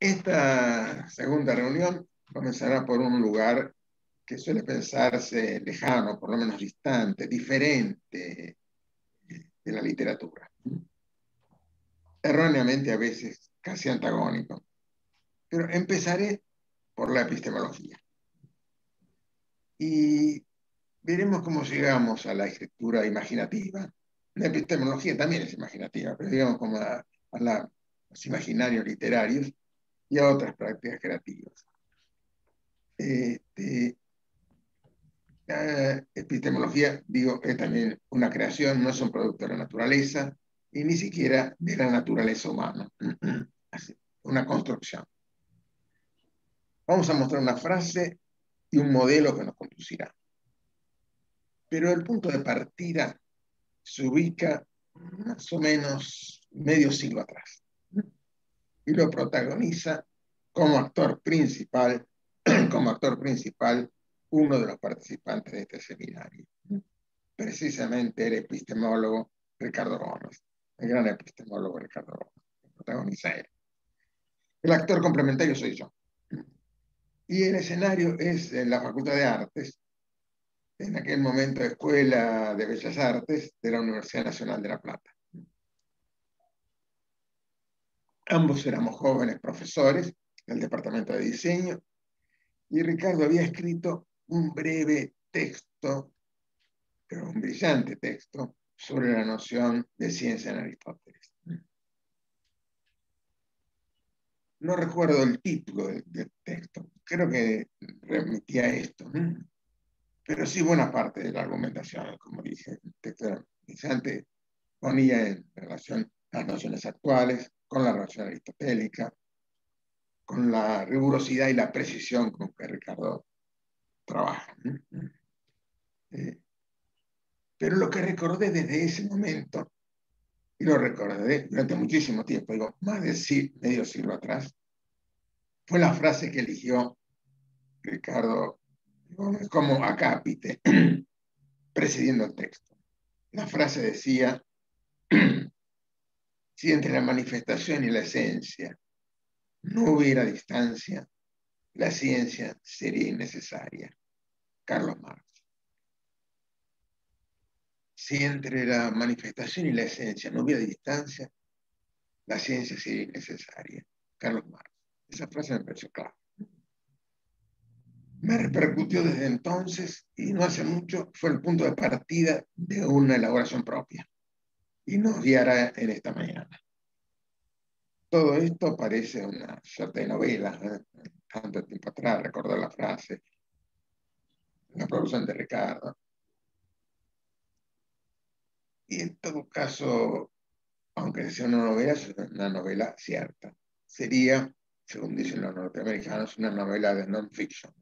Esta segunda reunión comenzará por un lugar que suele pensarse lejano, por lo menos distante, diferente de la literatura. Erróneamente a veces casi antagónico. Pero empezaré por la epistemología. Y veremos cómo llegamos a la escritura imaginativa. La epistemología también es imaginativa, pero digamos como a, los imaginarios literarios y a otras prácticas creativas. Este, la epistemología, digo, es también una creación, no es un producto de la naturaleza y ni siquiera de la naturaleza humana. una construcción. Vamos a mostrar una frase y un modelo que nos conducirá. Pero el punto de partida se ubica más o menos medio siglo atrás y lo protagoniza como actor principal, como actor principal, uno de los participantes de este seminario, precisamente el epistemólogo Ricardo Gómez, el gran epistemólogo Ricardo Gómez, que protagoniza él. El actor complementario soy yo. Y el escenario es en la Facultad de Artes, en aquel momento Escuela de Bellas Artes de la Universidad Nacional de La Plata. Ambos éramos jóvenes profesores del Departamento de Diseño y Ricardo había escrito un breve texto, pero un brillante texto, sobre la noción de ciencia en Aristóteles. no recuerdo el título del, texto, creo que remitía a esto, pero sí buena parte de la argumentación, como dije, el texto interesante, ponía en relación las nociones actuales con la relación aristotélica, con la rigurosidad y la precisión con que Ricardo trabaja. Eh, pero lo que recordé desde ese momento y lo recordé durante muchísimo tiempo, digo, más de medio siglo atrás, fue la frase que eligió Ricardo Gómez como acápite, presidiendo el texto. La frase decía, si entre la manifestación y la esencia no hubiera distancia, la ciencia sería innecesaria. Carlos Marx si entre la manifestación y la esencia no hubiera distancia, la ciencia sería innecesaria. Carlos Marx. Esa frase me pareció clara. Me repercutió desde entonces y no hace mucho fue el punto de partida de una elaboración propia y nos guiará en esta mañana. Todo esto parece una suerte de novela, ¿eh? tanto tiempo atrás, recordar la frase, la producción de Ricardo, y en todo caso, aunque sea una novela, es una novela cierta. Sería, según dicen los norteamericanos, una novela de non-fiction.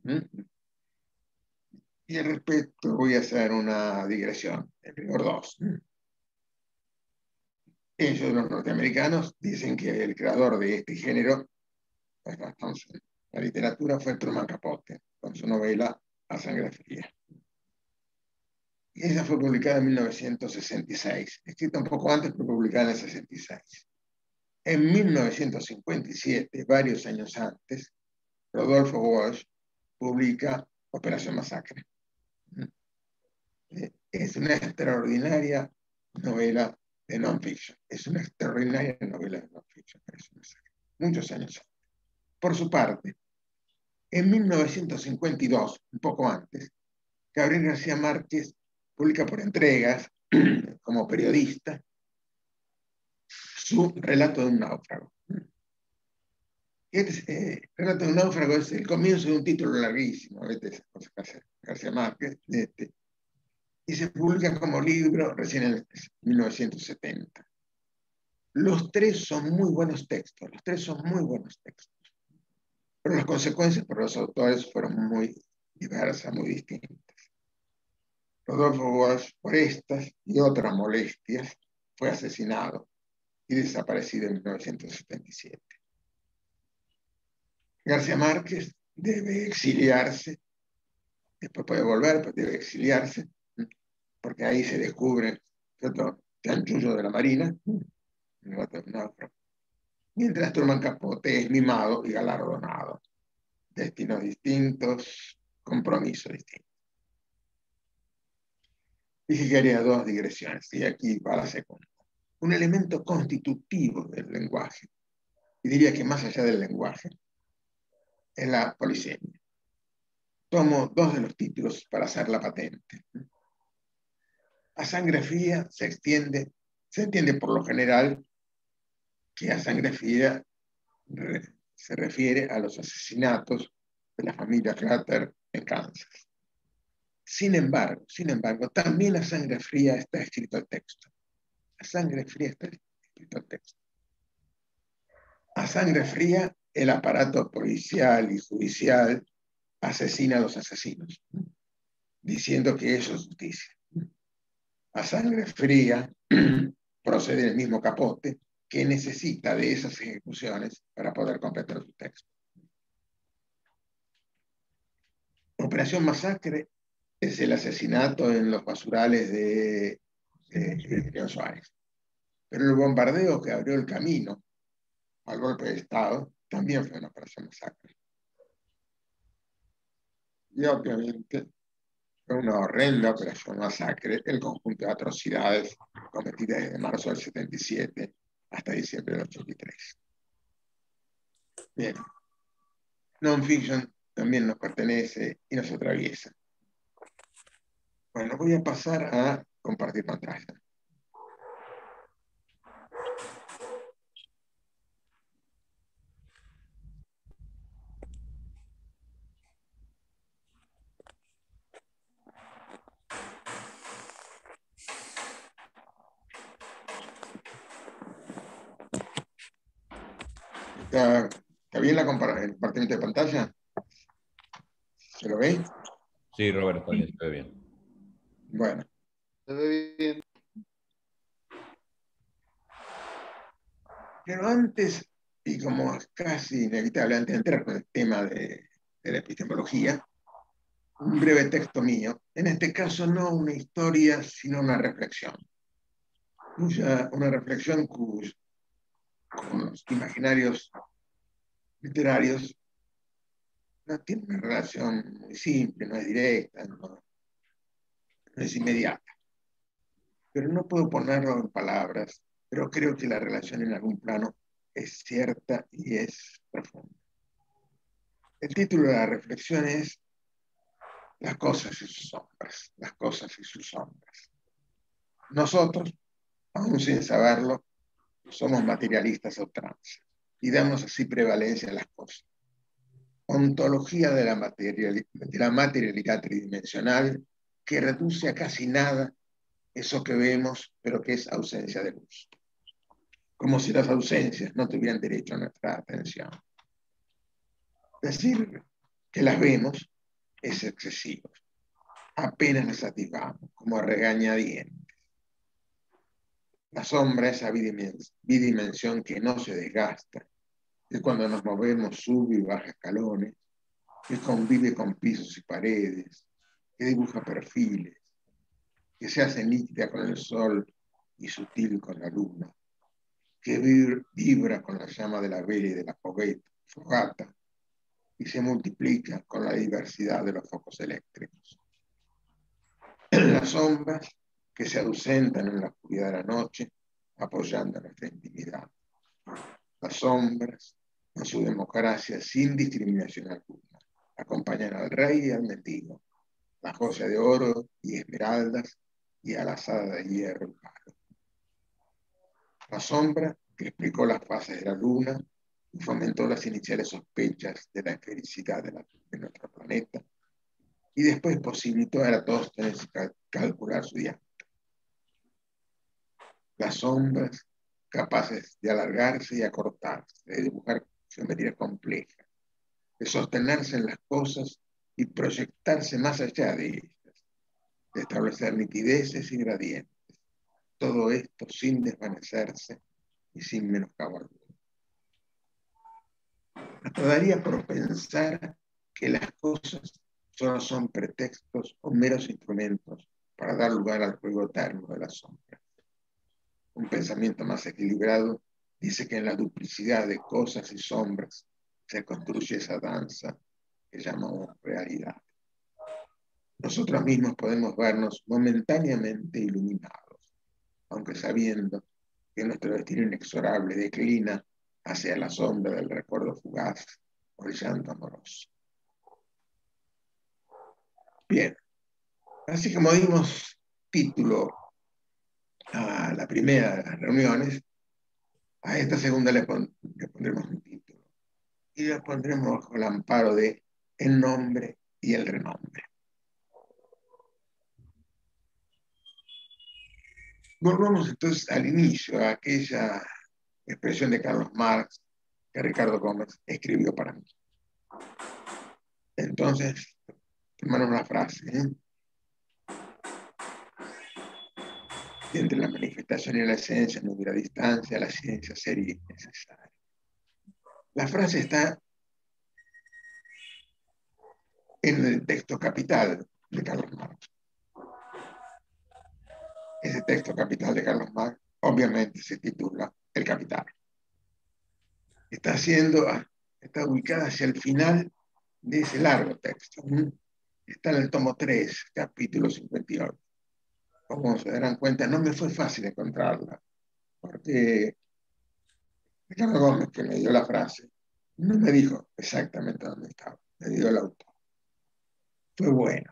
Y al respecto voy a hacer una digresión, en rigor 2. Ellos, los norteamericanos, dicen que el creador de este género, la literatura, fue Truman Capote, con su novela A Sangre Fría. Esa fue publicada en 1966, escrita un poco antes, pero publicada en el 66. En 1957, varios años antes, Rodolfo Walsh publica Operación Masacre. Eh, es una extraordinaria novela de non-fiction. Es una extraordinaria novela de non-fiction. Muchos años antes. Por su parte, en 1952, un poco antes, Gabriel García Márquez publica por entregas como periodista su relato de un náufrago. Este relato de un náufrago es el comienzo de un título larguísimo, ¿viste? García Márquez, este, y se publica como libro recién en 1970. Los tres son muy buenos textos, los tres son muy buenos textos, pero las consecuencias para los autores fueron muy diversas, muy distintas. Rodolfo Walsh, por estas y otras molestias, fue asesinado y desaparecido en 1977. García Márquez debe exiliarse, después puede volver, pero debe exiliarse, porque ahí se descubre otro chanchullo de la Marina, mientras Truman Capote es mimado y galardonado. Destinos distintos, compromisos distintos. Dije que haría dos digresiones y aquí va la segunda. Un elemento constitutivo del lenguaje, y diría que más allá del lenguaje, es la polisemia. Tomo dos de los títulos para hacer la patente. A sangre fría se extiende, se entiende por lo general que a sangre fría se refiere a los asesinatos de la familia Clatter en Kansas. Sin embargo, sin embargo, también a sangre fría está escrito el texto. A sangre fría está escrito el texto. A sangre fría, el aparato policial y judicial asesina a los asesinos, diciendo que eso es justicia. A sangre fría procede el mismo capote que necesita de esas ejecuciones para poder completar su texto. Operación Masacre es el asesinato en los basurales de, de, Suárez. Pero el bombardeo que abrió el camino al golpe de Estado también fue una operación masacre. Y obviamente fue una horrenda operación masacre el conjunto de atrocidades cometidas desde marzo del 77 hasta diciembre del 83. Bien. Non-fiction también nos pertenece y nos atraviesa. Bueno, voy a pasar a compartir pantalla. ¿Está, bien la el compartimiento de pantalla? ¿Se lo ve? Sí, Roberto, se ve bien. Bueno. bien. Pero antes, y como es casi inevitable antes de entrar con el tema de, la epistemología, un breve texto mío, en este caso no una historia, sino una reflexión. una reflexión con los imaginarios literarios no tiene una relación muy simple, no es directa, no, es inmediata. Pero no puedo ponerlo en palabras, pero creo que la relación en algún plano es cierta y es profunda. El título de la reflexión es Las cosas y sus sombras, las cosas y sus sombras. Nosotros, aún sin saberlo, somos materialistas o trans y damos así prevalencia a las cosas. Ontología de la, de la materialidad tridimensional que reduce a casi nada eso que vemos, pero que es ausencia de luz. Como si las ausencias no tuvieran derecho a nuestra atención. Decir que las vemos es excesivo. Apenas las activamos, como regañadientes. La sombra, esa bidimensión que no se desgasta, es cuando nos movemos sube y baja escalones, que convive con pisos y paredes, que dibuja perfiles, que se hace nítida con el sol y sutil con la luna, que vibra con la llama de la vela y de la fogata. Y se multiplica con la diversidad de los focos eléctricos. Las sombras que se ausentan en la oscuridad de la noche, apoyando nuestra intimidad. Las sombras, en su democracia sin discriminación alguna, acompañan al rey y al mendigo, la joya de oro y esmeraldas y a la de hierro La sombra que explicó las fases de la luna y fomentó las iniciales sospechas de la esfericidad de, nuestro planeta y después posibilitó a Eratóstenes calcular su diámetro. Las sombras capaces de alargarse y acortarse, de dibujar geometrías complejas, de sostenerse en las cosas y proyectarse más allá de ellas, de establecer nitideces y gradientes. Todo esto sin desvanecerse y sin menoscabar. Hasta daría por pensar que las cosas solo son pretextos o meros instrumentos para dar lugar al juego eterno de la sombra un pensamiento más equilibrado, dice que en la duplicidad de cosas y sombras se construye esa danza que llamamos realidad. Nosotros mismos podemos vernos momentáneamente iluminados, aunque sabiendo que nuestro destino inexorable declina hacia la sombra del recuerdo fugaz o el llanto amoroso. Bien, así como dimos título a la primera de las reuniones, a esta segunda le, pon, le pondremos un título y la pondremos bajo el amparo de el nombre y el renombre. Volvamos entonces al inicio, a aquella expresión de Carlos Marx que Ricardo Gómez escribió para mí. Entonces, hermano, una frase. ¿eh? entre la manifestación y la esencia, no hubiera distancia, la ciencia sería innecesaria. La frase está en el texto capital de Carlos Marx. Ese texto capital de Carlos Marx obviamente se titula El Capital. Está, siendo, ah, está ubicada hacia el final de ese largo texto. Está en el tomo 3, capítulo 58 como se darán cuenta, no me fue fácil encontrarla, porque Ricardo Gómez, que me dio la frase, no me dijo exactamente dónde estaba, me dio el autor. Fue bueno.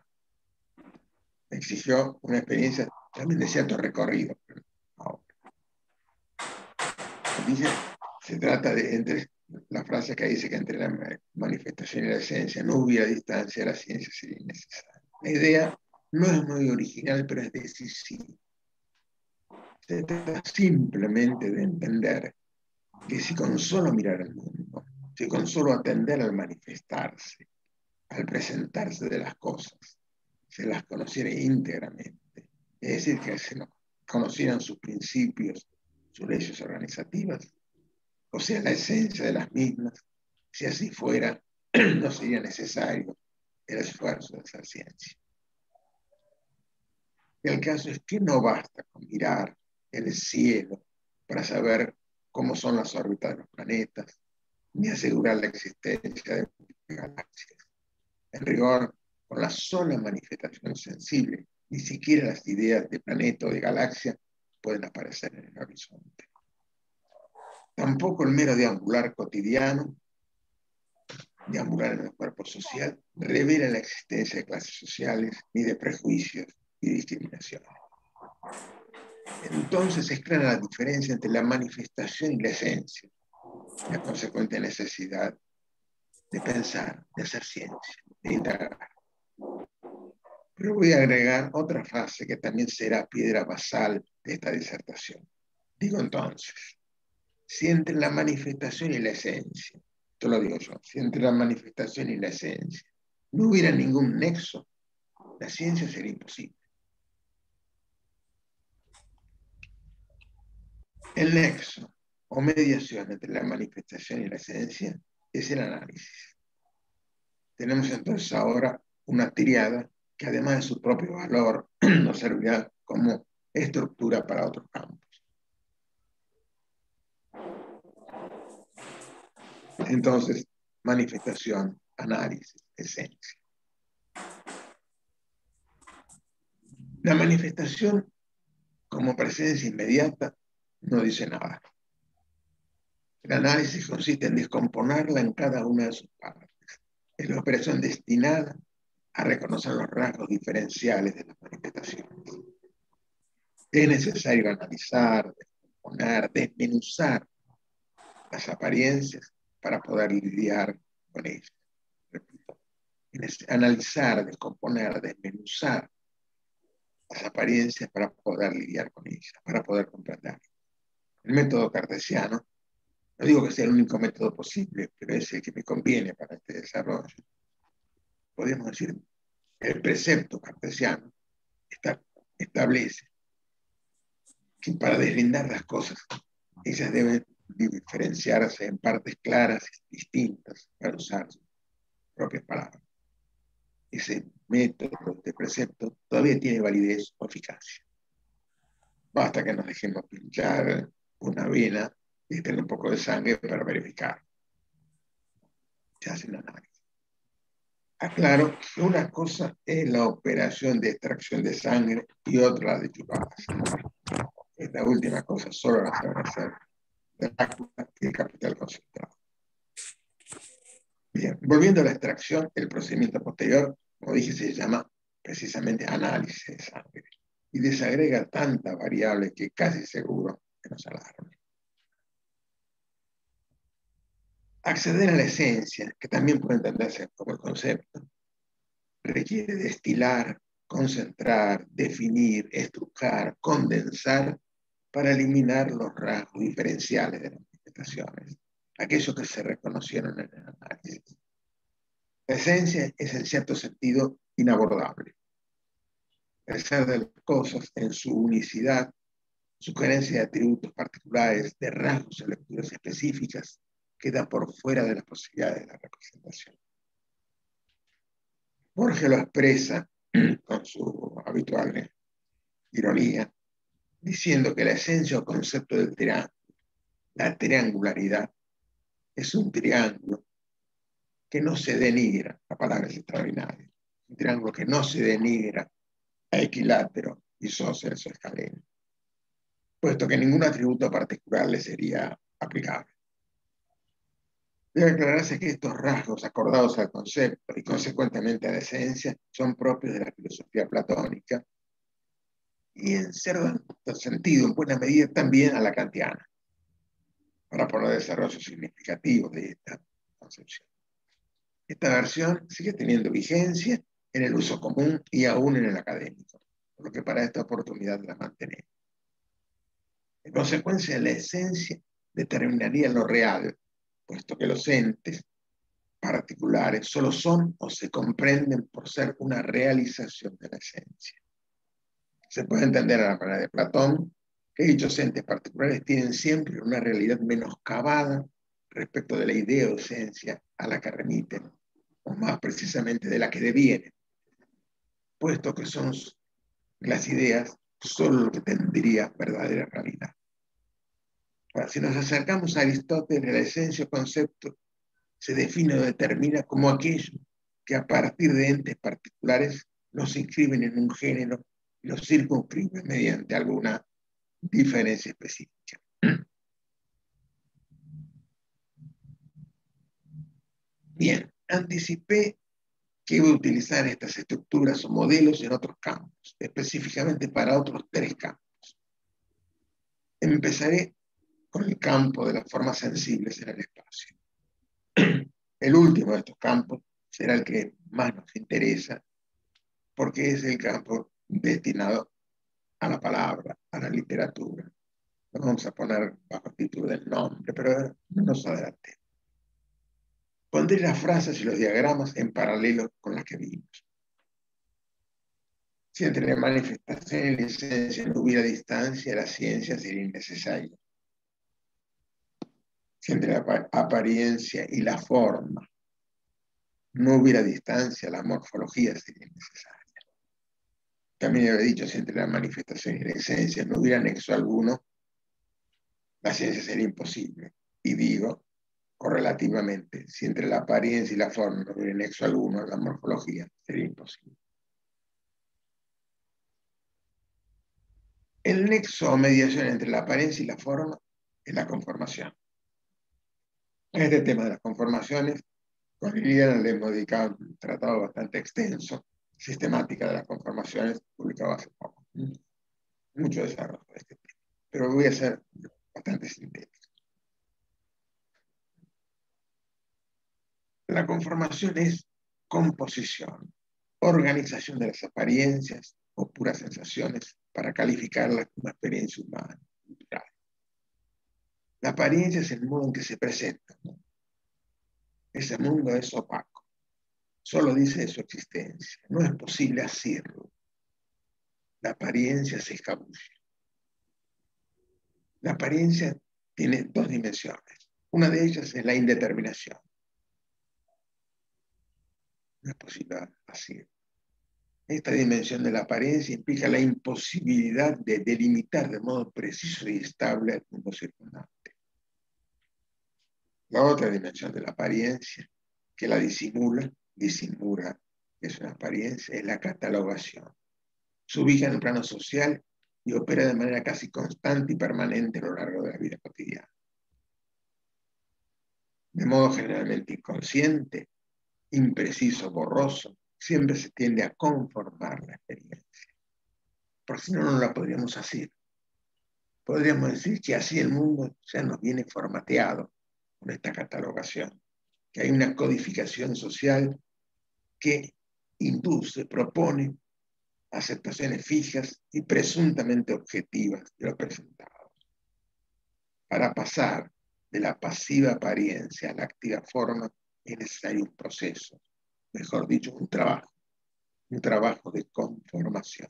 Me exigió una experiencia, también de cierto recorrido. Ahora. Dije, se trata de entre la frase que dice que entre la manifestación y la esencia no hubiera distancia, la ciencia sería innecesaria. La idea no es muy original, pero es decisivo. Se trata simplemente de entender que si con solo mirar al mundo, si con solo atender al manifestarse, al presentarse de las cosas, se las conociera íntegramente, es decir, que se conocieran sus principios, sus leyes organizativas, o sea, la esencia de las mismas, si así fuera, no sería necesario el esfuerzo de hacer ciencia. El caso es que no basta con mirar el cielo para saber cómo son las órbitas de los planetas, ni asegurar la existencia de galaxias. En rigor, con la sola manifestación sensible, ni siquiera las ideas de planeta o de galaxia pueden aparecer en el horizonte. Tampoco el mero deambular cotidiano, deambular en el cuerpo social, revela la existencia de clases sociales ni de prejuicios, y discriminación. Entonces es clara la diferencia entre la manifestación y la esencia, la consecuente necesidad de pensar, de hacer ciencia, de indagar. Pero voy a agregar otra frase que también será piedra basal de esta disertación. Digo entonces, si entre la manifestación y la esencia, esto lo digo yo, si entre la manifestación y la esencia no hubiera ningún nexo, la ciencia sería imposible. El nexo o mediación entre la manifestación y la esencia es el análisis. Tenemos entonces ahora una triada que además de su propio valor nos servirá como estructura para otros campos. Entonces, manifestación, análisis, esencia. La manifestación como presencia inmediata no dice nada. El análisis consiste en descomponerla en cada una de sus partes. Es la operación destinada a reconocer los rasgos diferenciales de las manifestaciones. Es necesario analizar, descomponer, desmenuzar las apariencias para poder lidiar con ellas. Repito, analizar, descomponer, desmenuzar las apariencias para poder lidiar con ellas, para poder comprenderlas el método cartesiano. No digo que sea el único método posible, pero es el que me conviene para este desarrollo. Podemos decir, el precepto cartesiano está, establece que para deslindar las cosas, ellas deben diferenciarse en partes claras y distintas para usar sus propias palabras. Ese método de precepto todavía tiene validez o eficacia. Basta que nos dejemos pinchar una vena y tener un poco de sangre para verificar. Se hace el análisis. Aclaro que una cosa es la operación de extracción de sangre y otra de chupada Esta última cosa solo la saben hacer Drácula y el capital concentrado. Bien, volviendo a la extracción, el procedimiento posterior, como dije, se llama precisamente análisis de sangre y desagrega tantas variables que casi seguro que nos alarme. Acceder a la esencia, que también puede entenderse como el concepto, requiere destilar, concentrar, definir, estrujar, condensar para eliminar los rasgos diferenciales de las manifestaciones, aquellos que se reconocieron en el análisis. La esencia es en cierto sentido inabordable. El ser de las cosas en su unicidad, su carencia de atributos particulares, de rasgos o lecturas específicas, queda por fuera de las posibilidades de la representación. Borges lo expresa con su habitual ironía, diciendo que la esencia o concepto del triángulo, la triangularidad, es un triángulo que no se denigra, la palabra es extraordinaria, un triángulo que no se denigra a equilátero, isósceles o escaleno, puesto que ningún atributo particular le sería aplicable. Debe aclararse que estos rasgos acordados al concepto y consecuentemente a la esencia son propios de la filosofía platónica y en cierto sentido, en buena medida, también a la kantiana, para poner desarrollo significativo de esta concepción. Esta versión sigue teniendo vigencia en el uso común y aún en el académico, por lo que para esta oportunidad la mantenemos. En consecuencia, la esencia determinaría lo real, puesto que los entes particulares solo son o se comprenden por ser una realización de la esencia. Se puede entender a la manera de Platón que dichos entes particulares tienen siempre una realidad menoscabada respecto de la idea o esencia a la que remiten, o más precisamente de la que devienen, puesto que son las ideas solo lo que tendría verdadera realidad. Si nos acercamos a Aristóteles, la esencia o concepto se define o determina como aquello que a partir de entes particulares los inscriben en un género lo circunscribe mediante alguna diferencia específica. Bien, anticipé que iba a utilizar estas estructuras o modelos en otros campos, específicamente para otros tres campos. Empezaré con el campo de las formas sensibles en el espacio. El último de estos campos será el que más nos interesa, porque es el campo destinado a la palabra, a la literatura. Lo vamos a poner bajo el título del nombre, pero no nos adelante. Pondré las frases y los diagramas en paralelo con las que vimos. Si entre la manifestación y la esencia no hubiera distancia, la ciencia sería innecesaria. Entre la apariencia y la forma no hubiera distancia, la morfología sería innecesaria. También he dicho, si entre la manifestación y la esencia no hubiera nexo alguno, la ciencia sería imposible. Y digo, correlativamente, si entre la apariencia y la forma no hubiera nexo alguno, la morfología sería imposible. El nexo o mediación entre la apariencia y la forma es la conformación. Este tema de las conformaciones, con Liliana le hemos dedicado un tratado bastante extenso, sistemática de las conformaciones, publicado hace poco. Mucho desarrollo de este tema, pero voy a ser bastante sintético. La conformación es composición, organización de las apariencias o puras sensaciones para calificarlas como experiencia humana. La apariencia es el modo en que se presenta. Ese mundo es opaco solo dice de su existencia. No es posible hacerlo. La apariencia se escabulle. La apariencia tiene dos dimensiones. Una de ellas es la indeterminación. No es posible hacerlo. Esta dimensión de la apariencia implica la imposibilidad de delimitar de modo preciso y estable el mundo circundante. La otra dimensión de la apariencia, que la disimula, disimula es una apariencia, es la catalogación. Se ubica en el plano social y opera de manera casi constante y permanente a lo largo de la vida cotidiana. De modo generalmente inconsciente, impreciso, borroso, siempre se tiende a conformar la experiencia. Por si no, no la podríamos hacer. Podríamos decir que así el mundo ya nos viene formateado con esta catalogación, que hay una codificación social que induce, propone aceptaciones fijas y presuntamente objetivas de lo presentado. Para pasar de la pasiva apariencia a la activa forma es necesario un proceso, mejor dicho, un trabajo, un trabajo de conformación.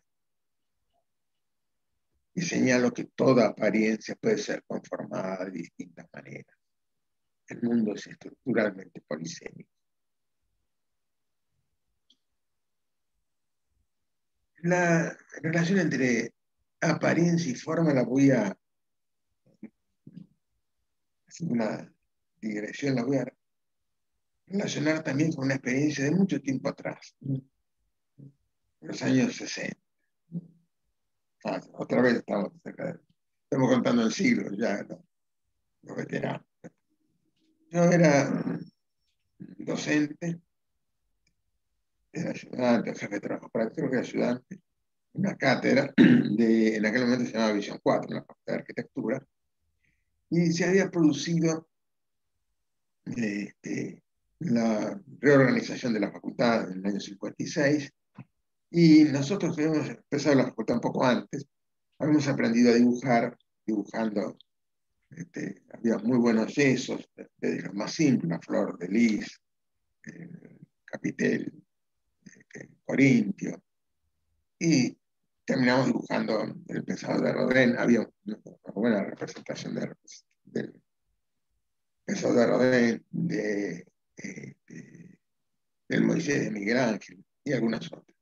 Y señalo que toda apariencia puede ser conformada de distintas maneras. El mundo es estructuralmente polisémico. La relación entre apariencia y forma la voy a hacer una digresión, la voy a relacionar también con una experiencia de mucho tiempo atrás, en los años 60. Ah, otra vez estamos estamos contando el siglo ya, los veteranos. Yo era docente era ayudante, jefe de trabajo práctico, que era ayudante, una cátedra de, en aquel momento se llamaba Visión 4, la facultad de arquitectura, y se había producido este, la reorganización de la facultad en el año 56, y nosotros habíamos empezado la facultad un poco antes, habíamos aprendido a dibujar, dibujando, este, había muy buenos yesos, desde los más simples, la flor de lis, el capitel, Corintio. Y terminamos dibujando el pensador de Rodén. Había una buena representación de, del pensador de Rodén, de, del Moisés de Miguel Ángel y algunas otras.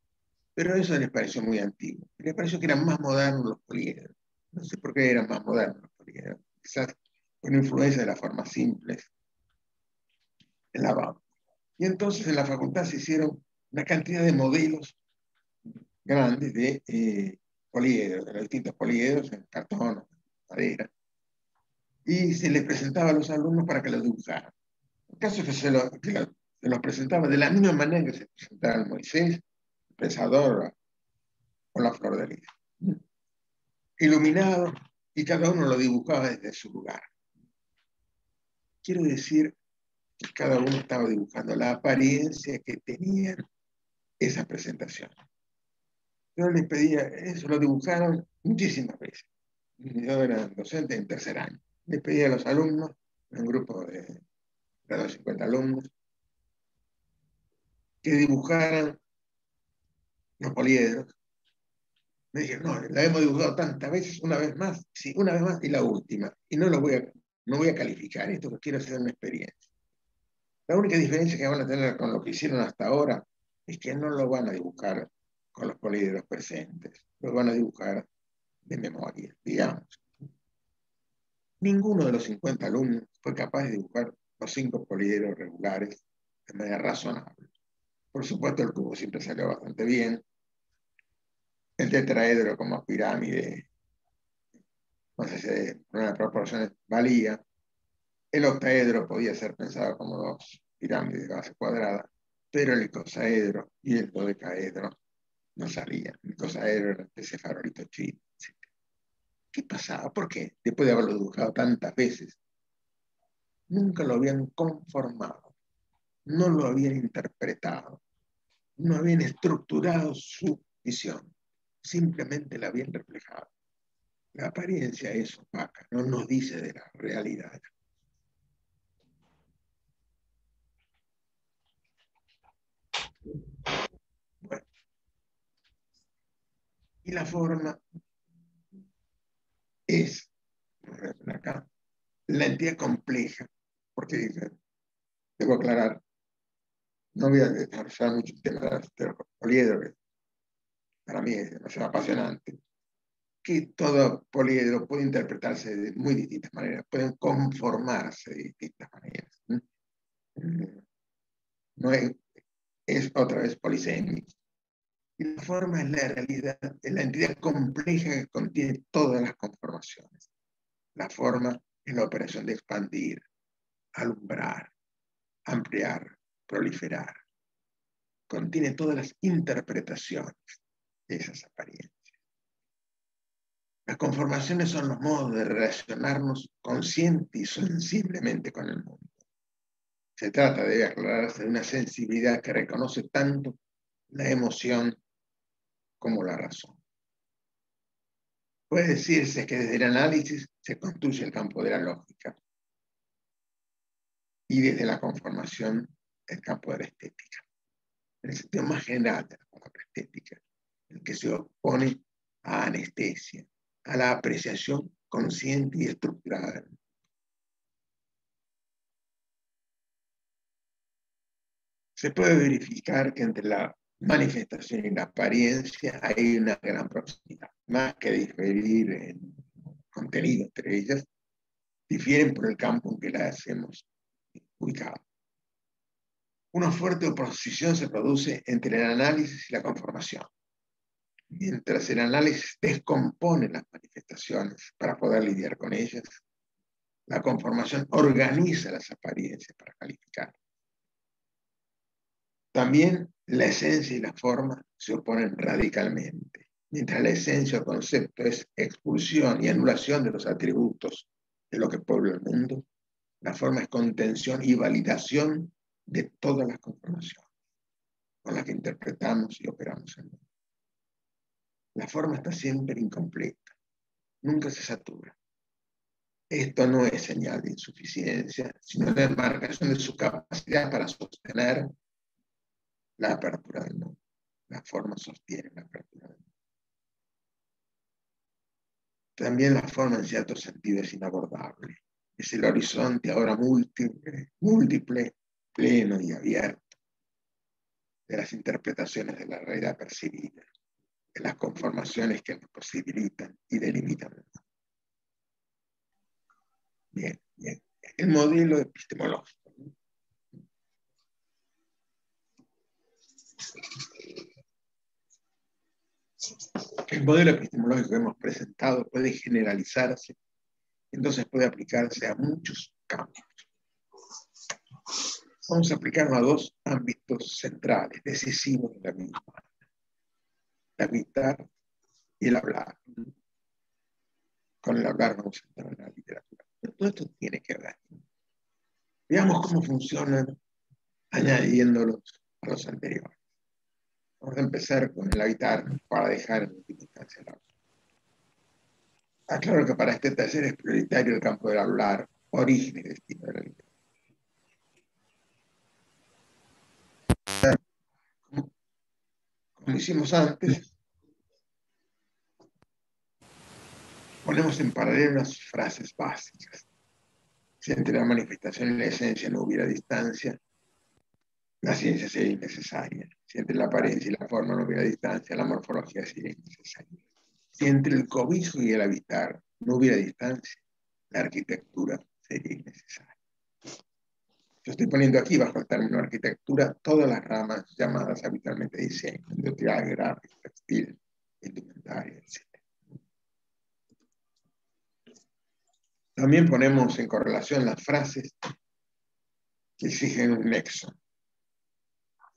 Pero eso les pareció muy antiguo. Les pareció que eran más modernos los poliedros. No sé por qué eran más modernos los poliedros. Quizás con influencia de las formas simples en la Y entonces en la facultad se hicieron una cantidad de modelos grandes de eh, poliedros, de los distintos poliedros en cartón, madera, y se les presentaba a los alumnos para que los dibujaran. El caso es que se, los presentaba de la misma manera que se presentaba el Moisés, el pensador o la flor de lis. Iluminado, y cada uno lo dibujaba desde su lugar. Quiero decir que cada uno estaba dibujando la apariencia que tenían esa presentación. Yo les pedía, eso lo dibujaron muchísimas veces. Yo era docente en tercer año. Les pedía a los alumnos, un grupo de 50 alumnos, que dibujaran los poliedros. Me dijeron, no, la hemos dibujado tantas veces, una vez más, sí, una vez más y la última. Y no lo voy a, no voy a calificar esto, porque quiero hacer una experiencia. La única diferencia que van a tener con lo que hicieron hasta ahora es que no lo van a dibujar con los poliedros presentes, lo van a dibujar de memoria, digamos. Ninguno de los 50 alumnos fue capaz de dibujar los cinco poliedros regulares de manera razonable. Por supuesto, el cubo siempre salió bastante bien. El tetraedro como pirámide, no sé si una proporciones valía. El octaedro podía ser pensado como dos pirámides de base cuadrada pero el icosaedro y el dodecaedro no salían. El icosaedro era ese farolito chino. ¿Qué pasaba? ¿Por qué? Después de haberlo dibujado tantas veces, nunca lo habían conformado, no lo habían interpretado, no habían estructurado su visión, simplemente la habían reflejado. La apariencia es opaca, no nos dice de la realidad. Y la forma es, acá, la entidad compleja, porque debo aclarar, no voy a desarrollar mucho el tema de los poliedros, para mí es demasiado apasionante, que todo poliedro puede interpretarse de muy distintas maneras, pueden conformarse de distintas maneras. No es, es otra vez polisémico. Y la forma es la realidad, es la entidad compleja que contiene todas las conformaciones. La forma es la operación de expandir, alumbrar, ampliar, proliferar. Contiene todas las interpretaciones esas apariencias. Las conformaciones son los modos de relacionarnos consciente y sensiblemente con el mundo. Se trata, de aclararse, de una sensibilidad que reconoce tanto la emoción como la razón. Puede decirse que desde el análisis se construye el campo de la lógica y desde la conformación el campo de la estética. En el sentido más general de la estética, el que se opone a anestesia, a la apreciación consciente y estructurada. Se puede verificar que entre la manifestación y la apariencia hay una gran proximidad, más que diferir en contenido entre ellas, difieren por el campo en que las hemos ubicado. Una fuerte oposición se produce entre el análisis y la conformación. Mientras el análisis descompone las manifestaciones para poder lidiar con ellas, la conformación organiza las apariencias para calificar. También la esencia y la forma se oponen radicalmente. Mientras la esencia o concepto es expulsión y anulación de los atributos de lo que puebla el mundo, la forma es contención y validación de todas las conformaciones con las que interpretamos y operamos el mundo. La forma está siempre incompleta, nunca se satura. Esto no es señal de insuficiencia, sino de marcación de su capacidad para sostener la apertura del mundo. La forma sostiene la apertura del mundo. También la forma en cierto sentido es inabordable. Es el horizonte ahora múltiple, múltiple, pleno y abierto de las interpretaciones de la realidad percibida, de las conformaciones que nos posibilitan y delimitan. Bien, bien. El modelo epistemológico. El modelo epistemológico que hemos presentado puede generalizarse, entonces puede aplicarse a muchos campos. Vamos a aplicarlo a dos ámbitos centrales, decisivos de la misma. El habitar y el hablar. Con el hablar vamos a entrar en la literatura. todo esto tiene que ver. Veamos cómo funcionan añadiéndolos a los anteriores. Vamos a empezar con el habitar para dejar en última instancia el hablar. Aclaro que para este tercer es prioritario el campo del hablar, origen y destino de la literatura. Como hicimos antes, ponemos en paralelo unas frases básicas. Si entre la manifestación y la esencia no hubiera distancia, la ciencia sería innecesaria. Si entre la apariencia y la forma no hubiera distancia, la morfología sería innecesaria. Si entre el cobijo y el habitar no hubiera distancia, la arquitectura sería innecesaria. Yo estoy poniendo aquí bajo el término arquitectura todas las ramas llamadas habitualmente diseño, industrial, gráfico, textil, indumentaria, etc. También ponemos en correlación las frases que exigen un nexo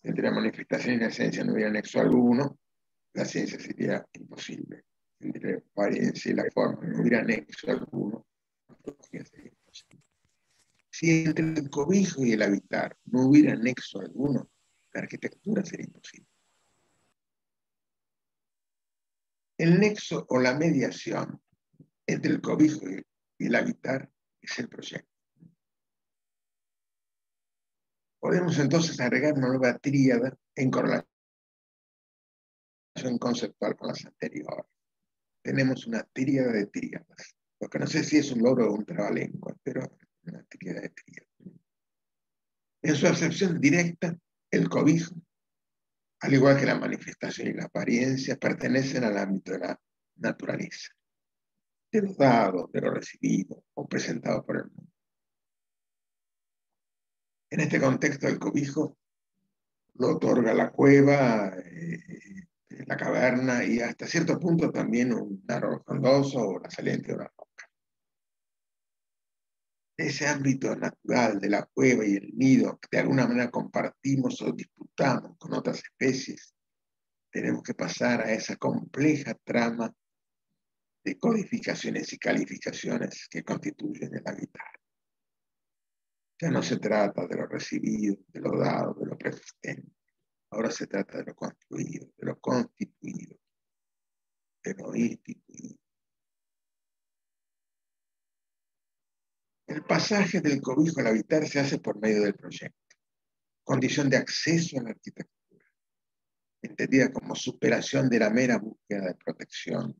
entre la manifestación y la esencia no hubiera nexo alguno, la ciencia sería imposible. Entre la apariencia y la forma no hubiera nexo alguno, la filosofía sería imposible. Si entre el cobijo y el habitar no hubiera nexo alguno, la arquitectura sería imposible. El nexo o la mediación entre el cobijo y el habitar es el proyecto. Podemos entonces agregar una nueva tríada en correlación conceptual con las anteriores. Tenemos una tríada de tríadas. Lo que no sé si es un logro o un trabalengua, pero En su acepción directa, el cobijo, al igual que la manifestación y la apariencia, pertenecen al ámbito de la naturaleza. de lo dado, de lo recibido o presentado por el mundo. En este contexto, el cobijo lo otorga la cueva, eh, la caverna y hasta cierto punto también un árbol frondoso o la saliente de una roca. Ese ámbito natural de la cueva y el nido que de alguna manera compartimos o disputamos con otras especies, tenemos que pasar a esa compleja trama de codificaciones y calificaciones que constituyen el habitar. Ya no se trata de lo recibido, de lo dado, de lo persistente. Ahora se trata de lo construido, de lo constituido, de lo instituido. El pasaje del cobijo al habitar se hace por medio del proyecto, condición de acceso a la arquitectura, entendida como superación de la mera búsqueda de protección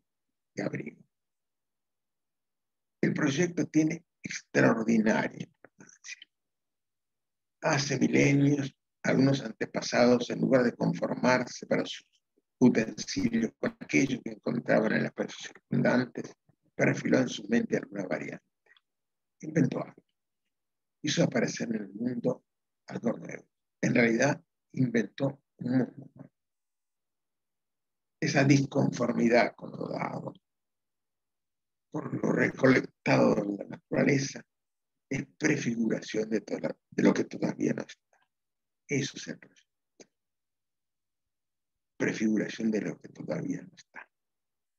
y abrigo. El proyecto tiene extraordinaria importancia. Hace milenios, algunos antepasados, en lugar de conformarse para sus utensilios con aquello que encontraban en las personas circundantes, perfiló en su mente alguna variante. Inventó algo. Hizo aparecer en el mundo algo nuevo. En realidad, inventó un mundo nuevo. Esa disconformidad con lo dado, por lo recolectado de la naturaleza, es prefiguración de, de lo que todavía no está. Eso es el proyecto. Prefiguración de lo que todavía no está.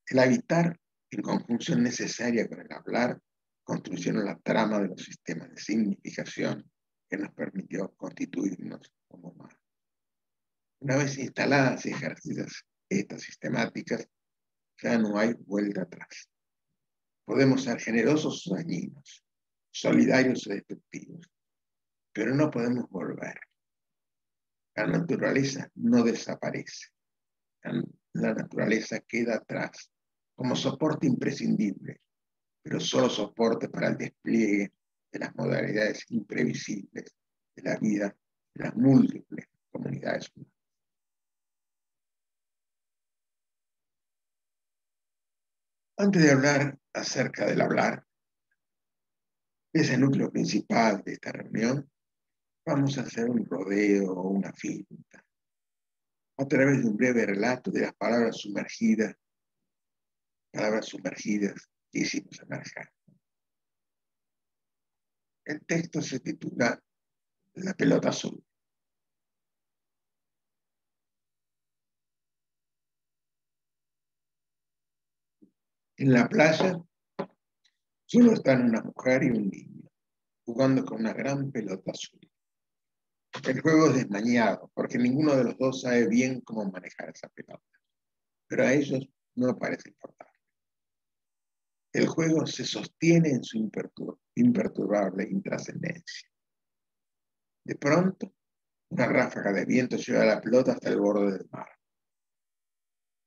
El habitar, en conjunción necesaria con el hablar, construyeron la trama de los sistemas de significación que nos permitió constituirnos como humanos. Una vez instaladas y ejercidas estas sistemáticas, ya no hay vuelta atrás. Podemos ser generosos o dañinos, solidarios o destructivos, pero no podemos volver. La naturaleza no desaparece. La naturaleza queda atrás como soporte imprescindible, pero solo soporte para el despliegue de las modalidades imprevisibles de la vida de las múltiples comunidades humanas. Antes de hablar acerca del hablar, ese núcleo principal de esta reunión, vamos a hacer un rodeo o una finta a través de un breve relato de las palabras sumergidas, palabras sumergidas que hicimos. El texto se titula La pelota azul. En la playa solo están una mujer y un niño, jugando con una gran pelota azul. El juego es desmañado, porque ninguno de los dos sabe bien cómo manejar esa pelota, pero a ellos no parece importar. El juego se sostiene en su imperturbable intrascendencia. De pronto, una ráfaga de viento lleva la pelota hasta el borde del mar.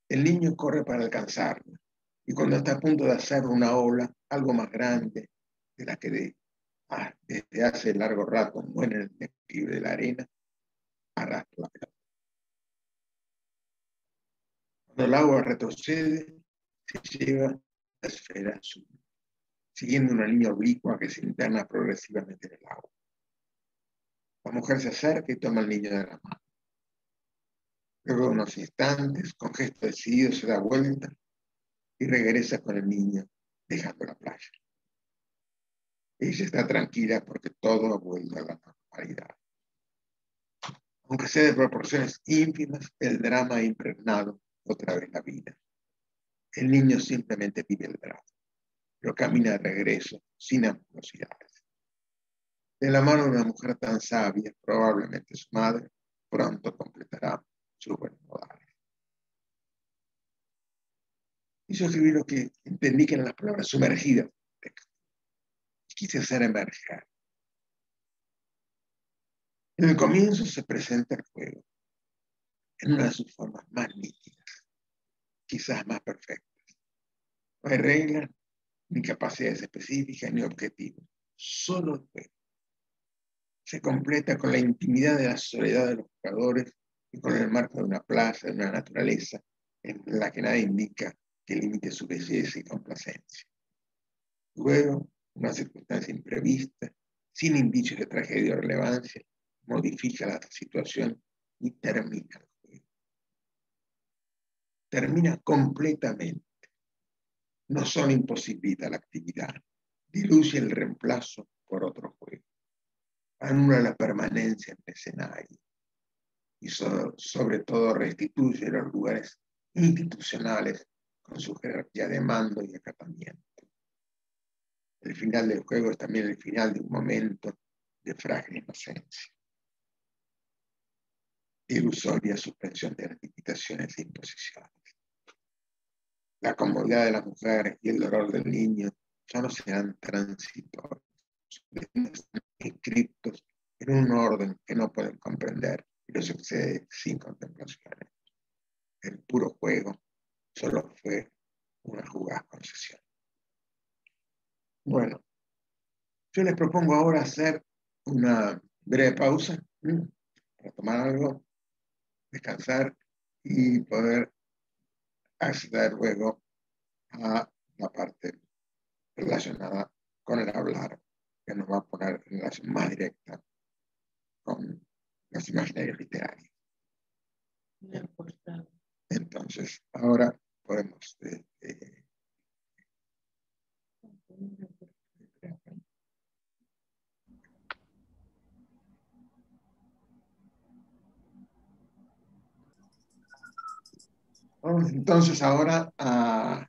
El niño corre para alcanzarla, y cuando está a punto de hacer una ola, algo más grande de la que ah, desde hace largo rato muere el declive de la arena, arrastra la pelota. Cuando el agua retrocede, se lleva esfera azul, siguiendo una línea oblicua que se interna progresivamente en el agua. La mujer se acerca y toma al niño de la mano. Luego de unos instantes, con gesto decidido, se da vuelta y regresa con el niño, dejando la playa. Ella está tranquila porque todo ha vuelto a la normalidad. Aunque sea de proporciones ínfimas, el drama ha impregnado otra vez la vida. El niño simplemente vive el drama, pero camina de regreso sin animosidades. De la mano de una mujer tan sabia, probablemente su madre, pronto completará su buen modales. Y yo escribí lo que entendí que eran las palabras sumergidas quise hacer emerger. En el comienzo se presenta el juego en una de sus formas más nítidas, quizás más perfectas. No hay reglas, ni capacidades específicas, ni objetivos, solo juego. Se completa con la intimidad de la soledad de los jugadores y con el marco de una plaza, de una naturaleza en la que nada indica que limite su belleza y complacencia. Luego, una circunstancia imprevista, sin indicios de tragedia o relevancia, modifica la situación y termina. Termina completamente. No solo imposibilita la actividad, diluye el reemplazo por otro juego. Anula la permanencia en el escenario y sobre todo restituye los lugares institucionales con su jerarquía de mando y acatamiento. El final del juego es también el final de un momento de frágil inocencia. Ilusoria suspensión de las e imposiciones. La comodidad de la mujer y el dolor del niño ya no serán transitorios, inscriptos en un orden que no pueden comprender y los sucede sin contemplaciones. El puro juego solo fue una jugada concesión. Bueno, yo les propongo ahora hacer una breve pausa para tomar algo, descansar y poder acceder luego a la parte relacionada con el hablar, que nos va a poner en relación más directa con los imaginarios literarios. Entonces, ahora podemos eh, eh, Vamos entonces ahora a,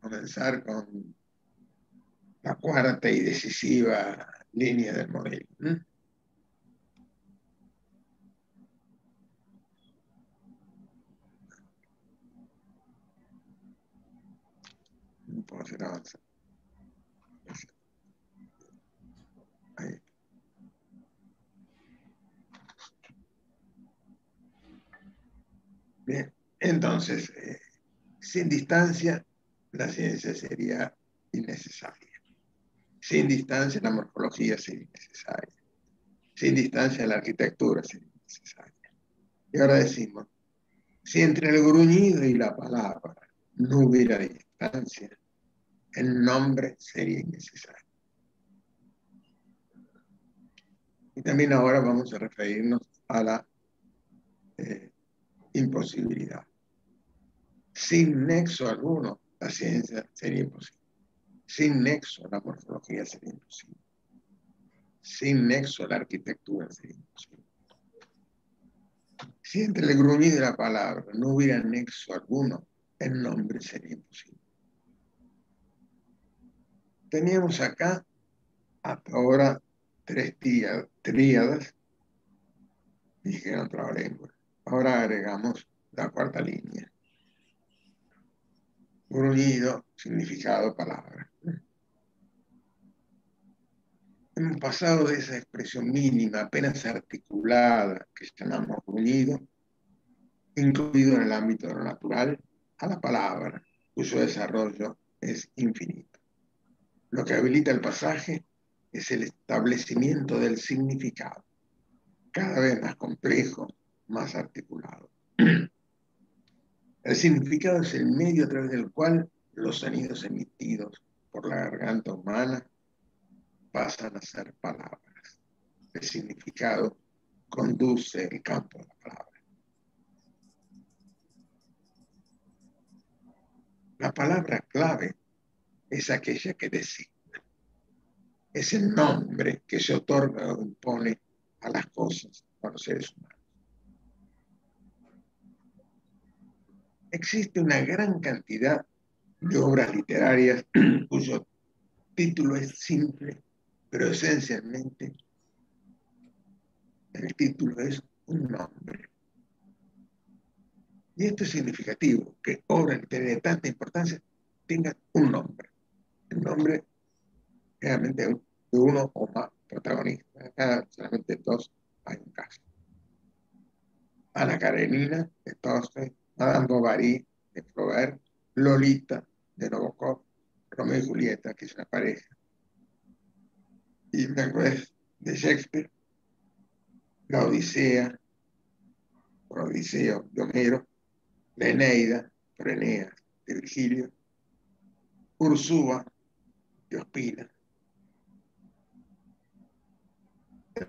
comenzar con la cuarta y decisiva línea del modelo. Avanzar. Ahí. Bien, entonces, eh, sin distancia, la ciencia sería innecesaria. Sin distancia, la morfología sería innecesaria. Sin distancia, la arquitectura sería innecesaria. Y ahora decimos, si entre el gruñido y la palabra no hubiera distancia, el nombre sería innecesario. Y también ahora vamos a referirnos a la eh, imposibilidad. Sin nexo alguno, la ciencia sería imposible. Sin nexo, la morfología sería imposible. Sin nexo, la arquitectura sería imposible. Si entre el gruñido y la palabra no hubiera nexo alguno, el nombre sería imposible. Teníamos acá hasta ahora tres tríadas, en otra lengua. Ahora agregamos la cuarta línea. Gruñido, significado, palabra. Hemos pasado de esa expresión mínima, apenas articulada, que llamamos gruñido, incluido en el ámbito de lo natural, a la palabra, cuyo desarrollo es infinito. Lo que habilita el pasaje es el establecimiento del significado, cada vez más complejo, más articulado. El significado es el medio a través del cual los sonidos emitidos por la garganta humana pasan a ser palabras. El significado conduce el campo de la palabra. La palabra clave es aquella que designa. Es el nombre que se otorga o impone a las cosas, a los seres humanos. Existe una gran cantidad de obras literarias cuyo título es simple, pero esencialmente el título es un nombre. Y esto es significativo, que obra de tanta importancia tenga un nombre. El nombre, realmente, de uno o más protagonistas. Acá solamente dos hay un caso. Ana Karenina Tolstoy, Madame Bovary de Flaubert, Lolita de Nabokov, Romeo y Julieta, que es una pareja, y Macbeth de Shakespeare, la Odisea, o Odiseo de Homero, la Eneida, por de Virgilio, Ursúa de Ospina,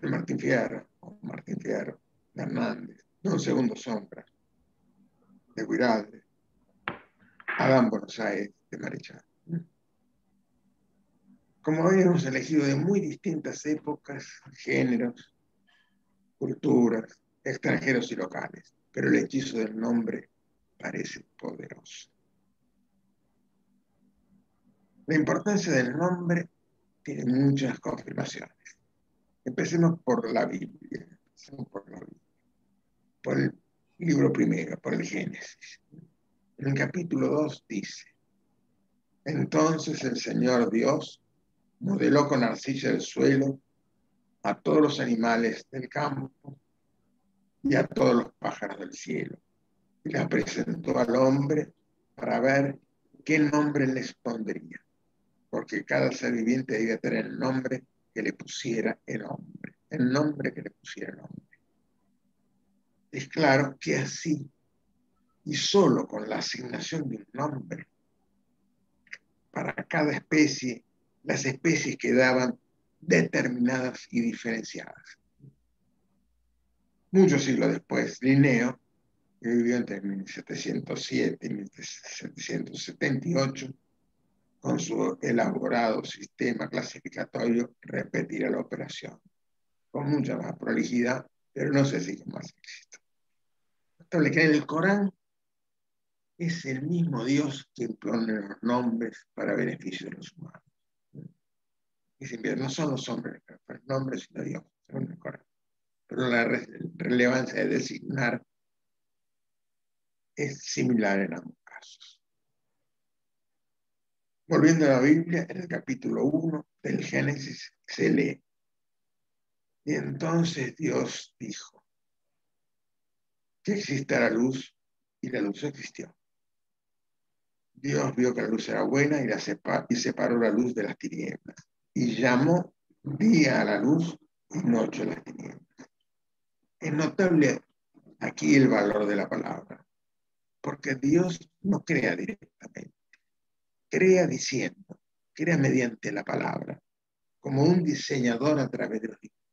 Martín Fierro, Martín Fierro, de Hernández, Don Segundo Sombra, de Guiralde, Adán Buenos Aires, de Marechal. Como habíamos elegido de muy distintas épocas, géneros, culturas, extranjeros y locales, pero el hechizo del nombre parece poderoso. La importancia del nombre tiene muchas confirmaciones. Empecemos por la Biblia, por la Biblia, por el libro primero, por el Génesis. En el capítulo 2 dice, entonces el Señor Dios modeló con arcilla el suelo a todos los animales del campo y a todos los pájaros del cielo. Y la presentó al hombre para ver qué nombre les pondría, porque cada ser viviente debía tener el nombre que le pusiera el hombre, el nombre que le pusiera el hombre. Es claro que así, y solo con la asignación de un nombre, para cada especie, las especies quedaban determinadas y diferenciadas. Muchos siglos después, Linneo, que vivió entre 1707 y 1778, con su elaborado sistema clasificatorio, repetirá la operación, con mucha más prolijidad, pero no sé si con más éxito. Notable que en el Corán es el mismo Dios que impone los nombres para beneficio de los humanos. No son los hombres los nombres, sino Dios, según el Corán pero la relevancia de designar es similar en ambos casos. Volviendo a la Biblia, en el capítulo 1 del Génesis se lee, y entonces Dios dijo que exista la luz y la luz existió. Dios vio que la luz era buena y, la y separó la luz de las tinieblas y llamó día a la luz y noche a las tinieblas. Es notable aquí el valor de la palabra, porque Dios no crea directamente, crea diciendo, crea mediante la palabra, como un diseñador a través de los dibujos.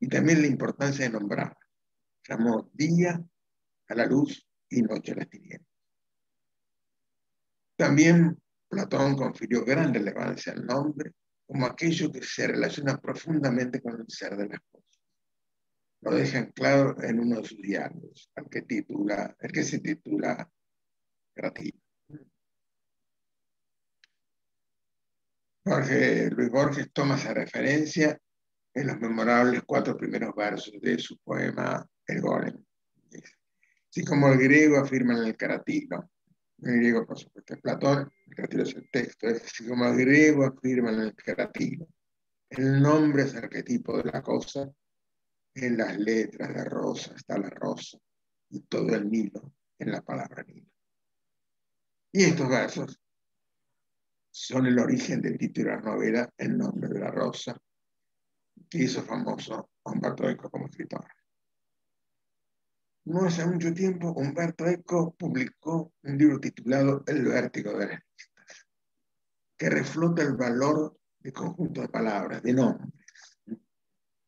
Y también la importancia de nombrar. Llamó día a la luz y noche a las tinieblas. También Platón confirió gran relevancia al nombre como aquello que se relaciona profundamente con el ser de las cosas lo dejan claro en uno de sus diálogos, el que, titula, el que se titula Gratis. Jorge, Luis Borges toma esa referencia en los memorables cuatro primeros versos de su poema El Golem. Así como el griego afirma en el Caratilo, el griego por supuesto es Platón, el Caratilo es el texto, así como el griego afirma en el Caratilo, el nombre es arquetipo de la cosa en las letras de rosa está la rosa y todo el Nilo en la palabra Nilo. Y estos versos son el origen del título de la novela El nombre de la rosa, que hizo famoso a Humberto Eco como escritor. No hace mucho tiempo, Humberto Eco publicó un libro titulado El vértigo de las listas, que reflota el valor de conjunto de palabras, de nombres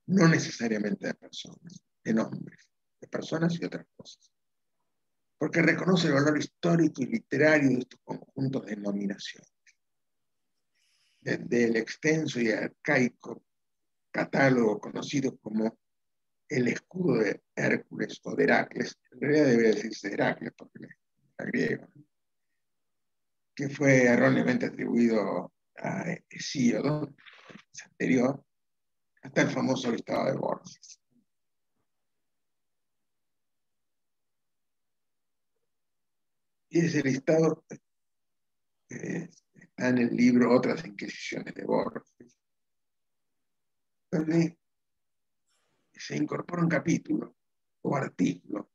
no necesariamente de personas, de nombres, de personas y otras cosas. Porque reconoce el valor histórico y literario de estos conjuntos de denominaciones. Desde el extenso y arcaico catálogo conocido como el escudo de Hércules o de Heracles, en realidad debe decirse Heracles porque es griego, que fue erróneamente atribuido a Hesíodo, anterior, hasta el famoso listado de Borges. Y ese listado eh, está en el libro Otras Inquisiciones de Borges, donde se incorpora un capítulo o artículo,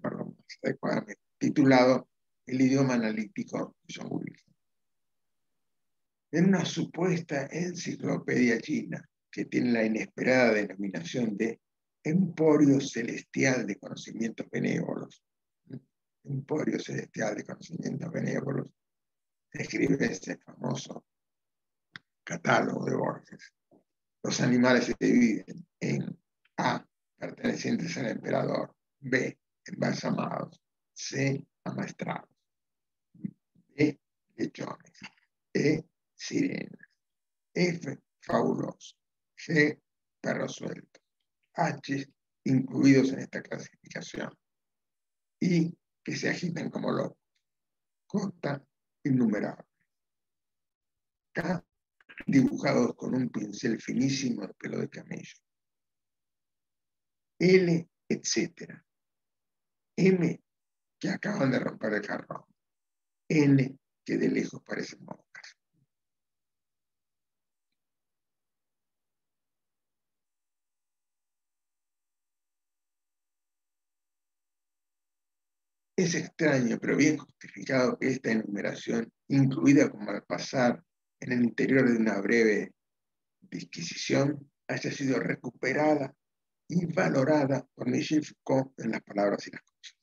perdón, titulado El idioma analítico de John en una supuesta enciclopedia china que tiene la inesperada denominación de Emporio Celestial de Conocimientos Benévolos. emporio celestial de conocimientos benévolos, escribe este famoso catálogo de Borges. Los animales se dividen en A, pertenecientes al emperador, B, embalsamados, C, amaestrados, B, lechones, E, sirenas, F, fabuloso, G, perro suelto, H, incluidos en esta clasificación, y que se agitan como locos, J, innumerables, K, dibujados con un pincel finísimo de pelo de camello, L, etc. M, que acaban de romper el jarrón. N, que de lejos parecen moscas. Es extraño, pero bien justificado que esta enumeración, incluida como al pasar en el interior de una breve disquisición, haya sido recuperada y valorada por Michel Foucault en las palabras y las cosas.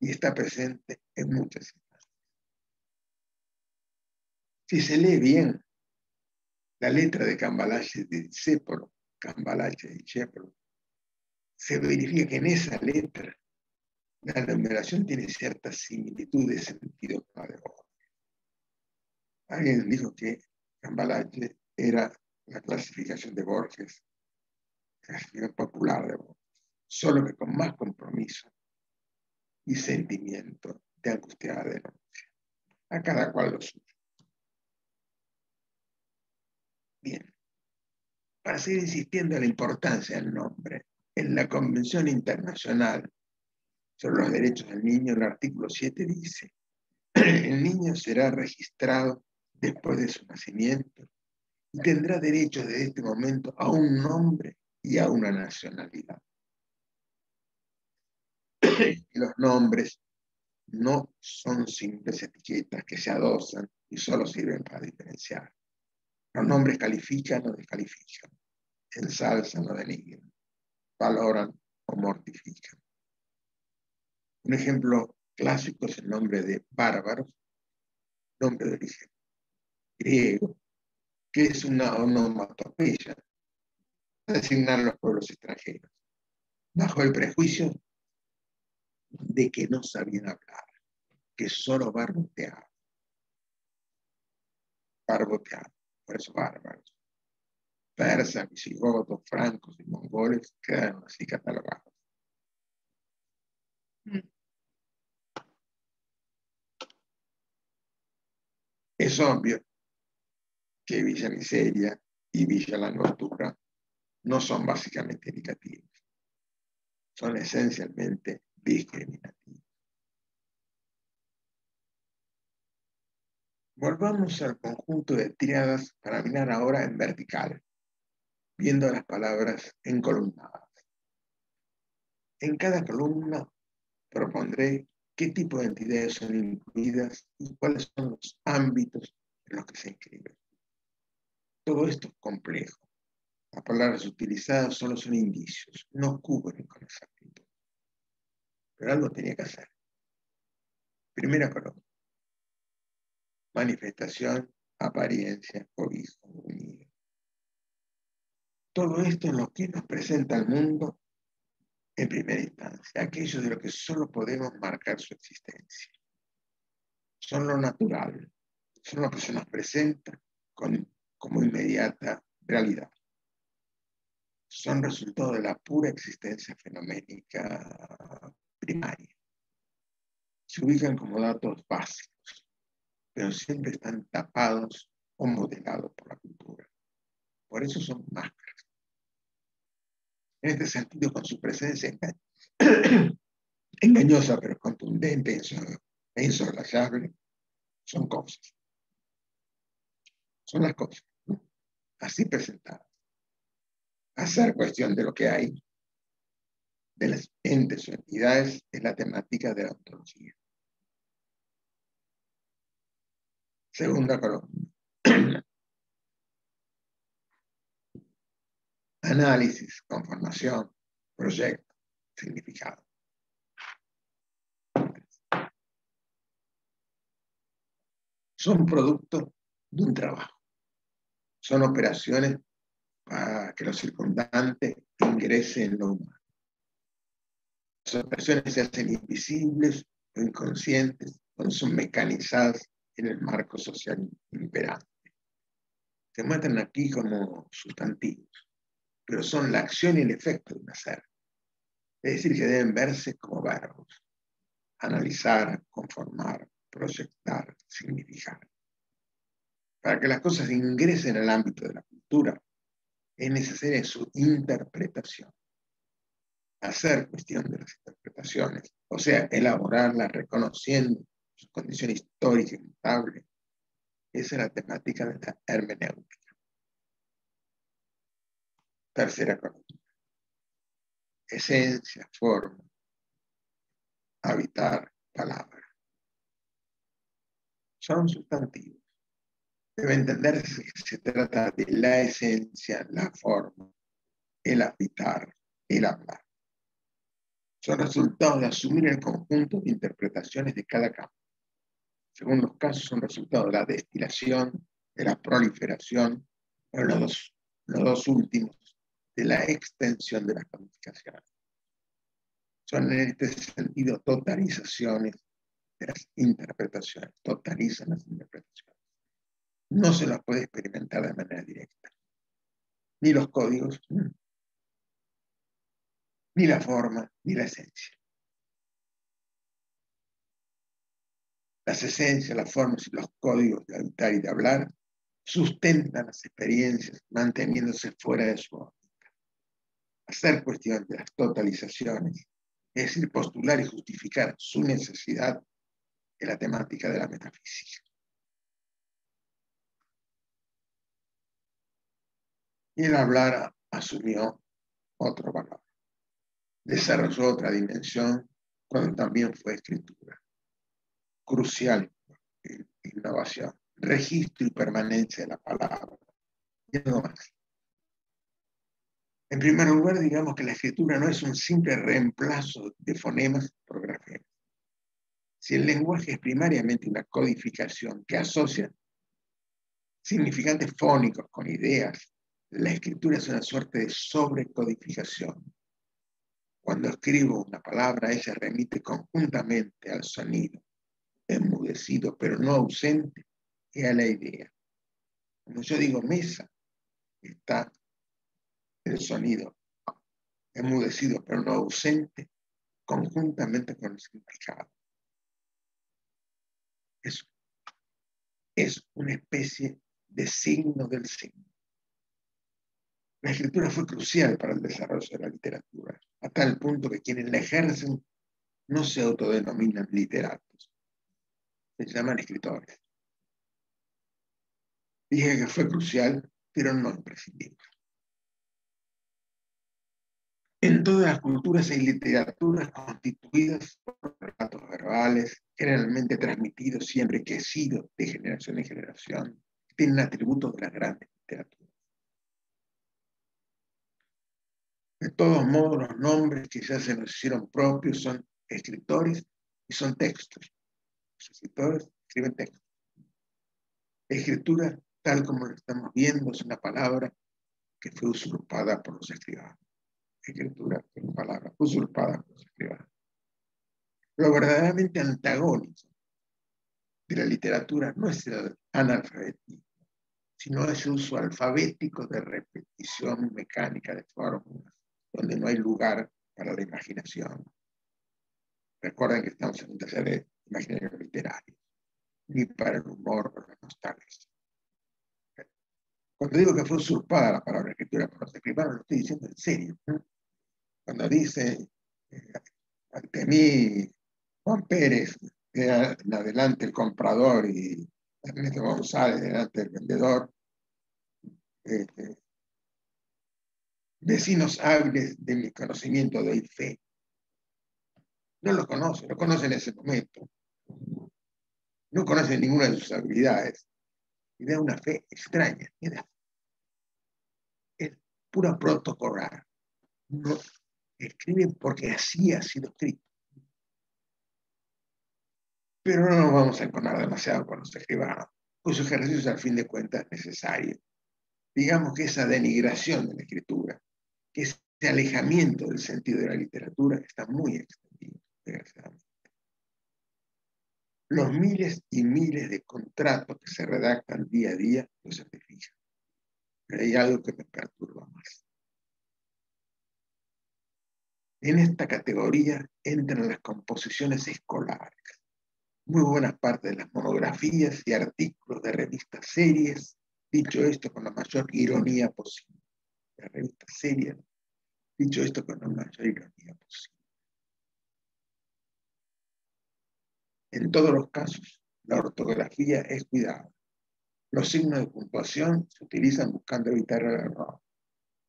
Y está presente en muchas instancias. Si se lee bien la letra de Cambalache de Cepolo, Cambalache de Cepolo, se verifica que en esa letra la numeración tiene ciertas similitudes de sentido con la de. Alguien dijo que Cambalache era la clasificación de Borges clasificación popular de Borges, solo que con más compromiso y sentimiento de angustiada denuncia. A cada cual lo suyo. Bien. Para seguir insistiendo en la importancia del nombre, en la Convención Internacional sobre los Derechos del Niño, el artículo 7 dice, el niño será registrado después de su nacimiento y tendrá derecho desde este momento a un nombre y a una nacionalidad. Los nombres no son simples etiquetas que se adosan y solo sirven para diferenciar. Los nombres califican o descalifican, ensalzan o denigran, valoran o mortifican. Un ejemplo clásico es el nombre de bárbaros, nombre de origen griego, que es una onomatopeya designar a los pueblos extranjeros, bajo el prejuicio de que no sabían hablar, que solo barboteaban. Barboteaban, por eso bárbaros. Persas, visigodos, francos y mongoles quedaron así catalogados. Es obvio que Villa Miseria y Villa La no son básicamente indicativos, son esencialmente discriminativos. Volvamos al conjunto de triadas para mirar ahora en vertical, viendo las palabras encolumnadas. En cada columna propondré qué tipo de entidades son incluidas y cuáles son los ámbitos en los que se inscriben. Todo esto es complejo las palabras utilizadas solo son indicios, no cubren con exactitud. Pero algo tenía que hacer. Primera columna. Manifestación, apariencia, cobijo, unido. Todo esto es lo que nos presenta al mundo en primera instancia, aquello de lo que solo podemos marcar su existencia. Son lo natural, son lo que se nos presenta como inmediata realidad son resultado de la pura existencia fenoménica primaria. Se ubican como datos básicos, pero siempre están tapados o modelados por la cultura. Por eso son máscaras. En este sentido, con su presencia engañosa pero contundente e insoslayable, son cosas. Son las cosas, así presentadas. Hacer cuestión de lo que hay, de las entes o entidades, es la temática de la ontología. Segunda columna. Análisis, conformación, proyecto, significado. Son producto de un trabajo. Son operaciones para que los circundantes ingresen en lo humano. Las operaciones se hacen invisibles o inconscientes cuando son mecanizadas en el marco social imperante. Se muestran aquí como sustantivos, pero son la acción y el efecto de un hacer. Es decir, que deben verse como verbos. Analizar, conformar, proyectar, significar. Para que las cosas ingresen al ámbito de la cultura, es necesaria su interpretación. Hacer cuestión de las interpretaciones, o sea, elaborarlas reconociendo su condición histórica inmutable. Esa es la temática de la hermenéutica. Tercera columna. Esencia, forma, habitar, palabra. Son sustantivos debe entenderse que se trata de la esencia, la forma, el habitar, el hablar. Son resultados de asumir el conjunto de interpretaciones de cada campo. Según los casos, son resultados de la destilación, de la proliferación, o los dos, los dos últimos, de la extensión de las codificaciones. Son en este sentido totalizaciones de las interpretaciones, totalizan las interpretaciones no se las puede experimentar de manera directa. Ni los códigos, ni la forma, ni la esencia. Las esencias, las formas y los códigos de habitar y de hablar sustentan las experiencias manteniéndose fuera de su órbita. Hacer cuestión de las totalizaciones, es decir, postular y justificar su necesidad en la temática de la metafísica. Y el hablar asumió otro valor. Desarrolló otra dimensión cuando también fue escritura. Crucial innovación, registro y permanencia de la palabra. Y más. En primer lugar, digamos que la escritura no es un simple reemplazo de fonemas por grafemas. Si el lenguaje es primariamente una codificación que asocia significantes fónicos con ideas la escritura es una suerte de sobrecodificación. Cuando escribo una palabra, ella remite conjuntamente al sonido, enmudecido pero no ausente, y a la idea. Cuando yo digo mesa, está el sonido enmudecido pero no ausente, conjuntamente con el significado. Es, es una especie de signo del signo. La escritura fue crucial para el desarrollo de la literatura, a tal punto que quienes la ejercen no se autodenominan literatos, se llaman escritores. Dije que fue crucial, pero no imprescindible. En todas las culturas hay literaturas constituidas por relatos verbales, generalmente transmitidos y enriquecidos de generación en generación, tienen atributos de las grandes literaturas. De todos modos, los nombres que ya se nos hicieron propios son escritores y son textos. Los escritores escriben textos. La escritura, tal como lo estamos viendo, es una palabra que fue usurpada por los escribanos. Escritura es una palabra usurpada por los escribanos. Lo verdaderamente antagónico de la literatura no es el analfabetismo, sino ese uso alfabético de repetición mecánica de fórmulas donde no hay lugar para la imaginación. Recuerden que estamos en un taller de imaginario literario, ni para el humor o la nostalgia. Cuando digo que fue usurpada la palabra escritura por los escribanos, lo estoy diciendo en serio. Cuando dice, eh, ante mí, Juan Pérez, en adelante el comprador y Ernesto González delante del vendedor, este, vecinos hábiles de mi conocimiento de fe. No lo conocen, lo conocen en ese momento. No conocen ninguna de sus habilidades. Y da una fe extraña. Es pura protocolar. No escriben porque así ha sido escrito. Pero no nos vamos a enconar demasiado con los escribanos, cuyos ejercicios al fin de cuentas es necesario. Digamos que esa denigración de la escritura, ese alejamiento del sentido de la literatura está muy extendido, desgraciadamente. Los miles y miles de contratos que se redactan día a día lo certifican. Pero hay algo que me perturba más. En esta categoría entran las composiciones escolares muy buena parte de las monografías y artículos de revistas series, dicho esto con la mayor ironía posible. La revista seria, dicho esto con la mayor ironía posible. En todos los casos, la ortografía es cuidada. Los signos de puntuación se utilizan buscando evitar el error.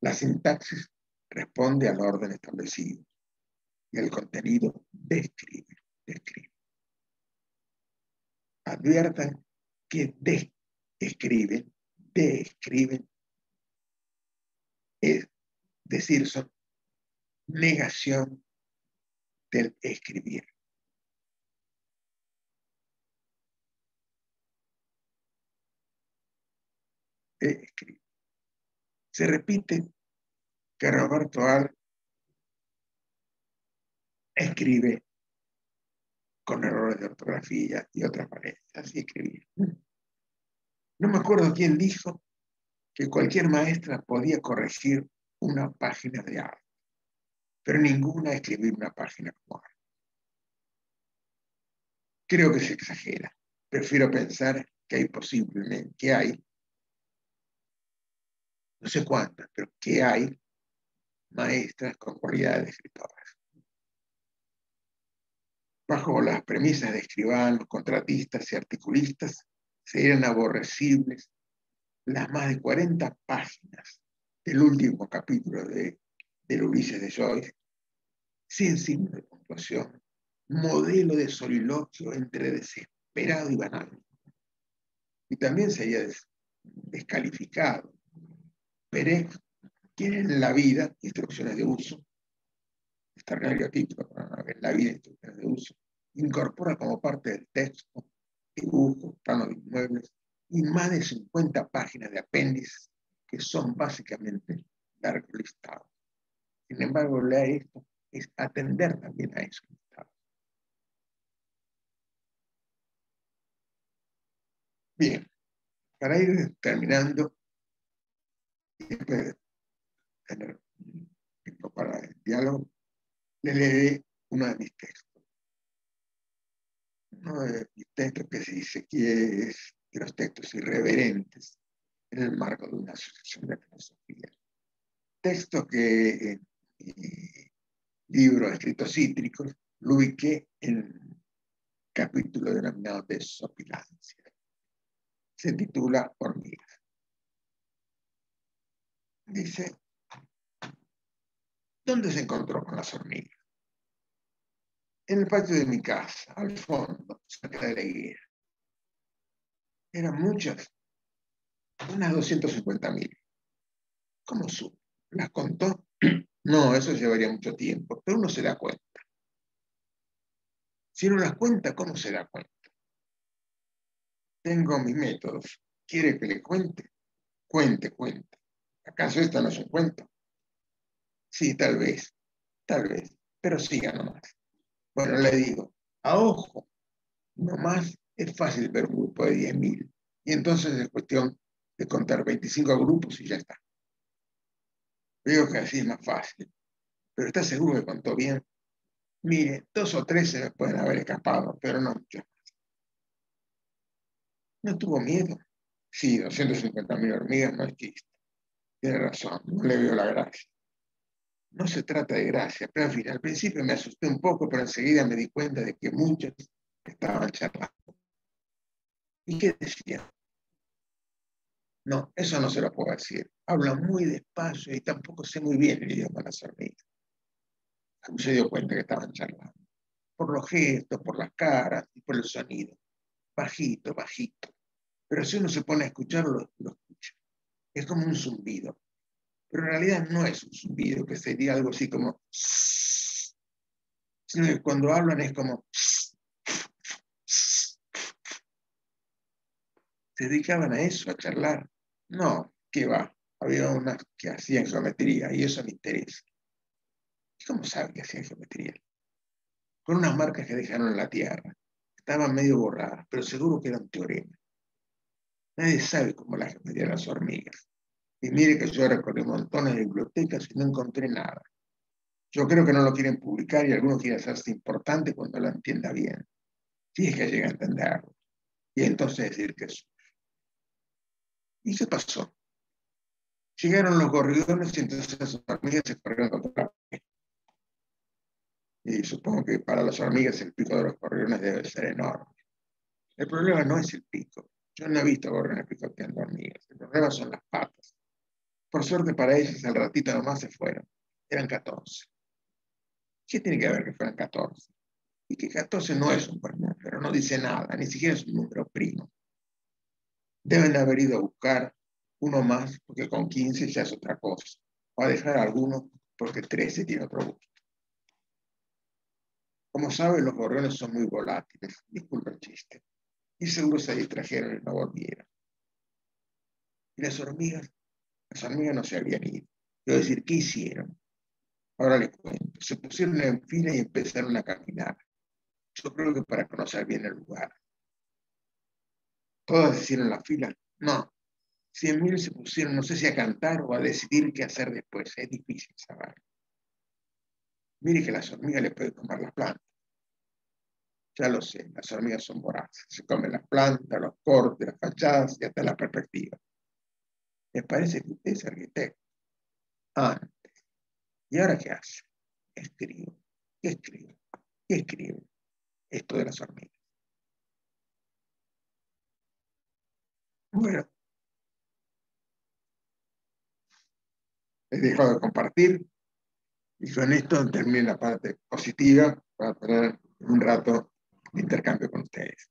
La sintaxis responde al orden establecido y el contenido describe, describe adviertan que describen, describen, es decir, son negación del escribir. Se repite que Roberto Ar escribe con errores de ortografía y otras maneras. Así escribía. No me acuerdo quién dijo que cualquier maestra podía corregir una página de arte, pero ninguna escribir una página como arte. Creo que se exagera. Prefiero pensar que hay posiblemente, que hay, no sé cuántas, pero que hay maestras con cualidades de escritoras bajo las premisas de escribanos, contratistas y articulistas, serían aborrecibles las más de 40 páginas del último capítulo de, del Ulises de Joyce, sin signo de puntuación, modelo de soliloquio entre desesperado y banal. Y también sería descalificado. Pérez tiene en la vida instrucciones de uso extraordinario título ver la vida de uso, incorpora como parte del texto dibujos, planos de inmuebles y más de 50 páginas de apéndices que son básicamente largo listado. Sin embargo, leer esto es atender también a esos listados. Bien, para ir terminando, tener tiempo para el diálogo, le leeré uno de mis textos. Uno de mis textos que se dice que es de los textos irreverentes en el marco de una asociación de filosofía. Texto que en mi libro Escritos Cítricos lo ubiqué en capítulo denominado Desopilancia. Se titula Hormigas. Dice, ¿Dónde se encontró con las hormigas? En el patio de mi casa, al fondo, cerca de la higuera. Eran muchas, unas 250 mil. ¿Cómo supo? ¿Las contó? No, eso llevaría mucho tiempo, pero uno se da cuenta. Si no las cuenta, ¿cómo se da cuenta? Tengo mis métodos. ¿Quiere que le cuente? Cuente, cuente. ¿Acaso esta no es un cuento? Sí, tal vez, tal vez, pero siga nomás. Bueno, le digo, a ojo, nomás es fácil ver un grupo de 10.000. Y entonces es cuestión de contar 25 grupos y ya está. Veo que así es más fácil. Pero ¿está seguro que contó bien? Mire, dos o tres se pueden haber escapado, pero no muchos más. ¿No tuvo miedo? Sí, 250.000 hormigas no es chiste. Tiene razón, no le veo la gracia. No se trata de gracia, pero en fin, al principio me asusté un poco, pero enseguida me di cuenta de que muchos estaban charlando. ¿Y qué decían? No, eso no se lo puedo decir. Hablan muy despacio y tampoco sé muy bien el idioma de las hormigas. Se dio cuenta que estaban charlando. Por los gestos, por las caras y por el sonido. Bajito, bajito. Pero si uno se pone a escucharlo, lo escucha. Es como un zumbido pero en realidad no es un zumbido, que sería algo así como, sino que cuando hablan es como, se dedicaban a eso, a charlar. No, ¿qué va? Había unas que hacían geometría y eso me interesa. ¿Y cómo sabe que hacían geometría? Con unas marcas que dejaron en la tierra. Estaban medio borradas, pero seguro que eran teoremas. Nadie sabe cómo la geometría de las hormigas. Y mire que yo recorrí montones de bibliotecas y no encontré nada. Yo creo que no lo quieren publicar y algunos quieren hacerse importante cuando lo entienda bien. Si es que llega a entenderlo. Y entonces decir que es ¿Y qué pasó? Llegaron los gorriones y entonces las hormigas se corrieron contra la Y supongo que para las hormigas el pico de los gorriones debe ser enorme. El problema no es el pico. Yo no he visto gorriones picoteando hormigas. El problema son las patas. Por suerte para ellas, al ratito nomás se fueron. Eran 14. ¿Qué tiene que ver que fueran 14? Y que 14 no es un buen número, no dice nada, ni siquiera es un número primo. Deben haber ido a buscar uno más, porque con 15 ya es otra cosa. O a dejar alguno, porque 13 tiene otro gusto. Como saben, los gorriones son muy volátiles. Disculpa el chiste. Y seguro se distrajeron y no volvieron. Y las hormigas, las hormigas no se habían ido. Quiero decir, ¿qué hicieron? Ahora les cuento. Se pusieron en fila y empezaron a caminar. Yo creo que para conocer bien el lugar. Todas hicieron la fila. No. Cien mil se pusieron, no sé si a cantar o a decidir qué hacer después. Es difícil saber. Mire que las hormigas le pueden tomar las plantas. Ya lo sé, las hormigas son voraces. Se comen las plantas, los cortes, las fachadas y hasta la perspectiva. Me parece que usted es arquitecto. Antes. ¿Y ahora qué hace? Escribo. ¿Qué escribo? ¿Qué escribo? Esto de las hormigas. Bueno, he dejado de compartir y con esto termina la parte positiva para tener un rato de intercambio con ustedes.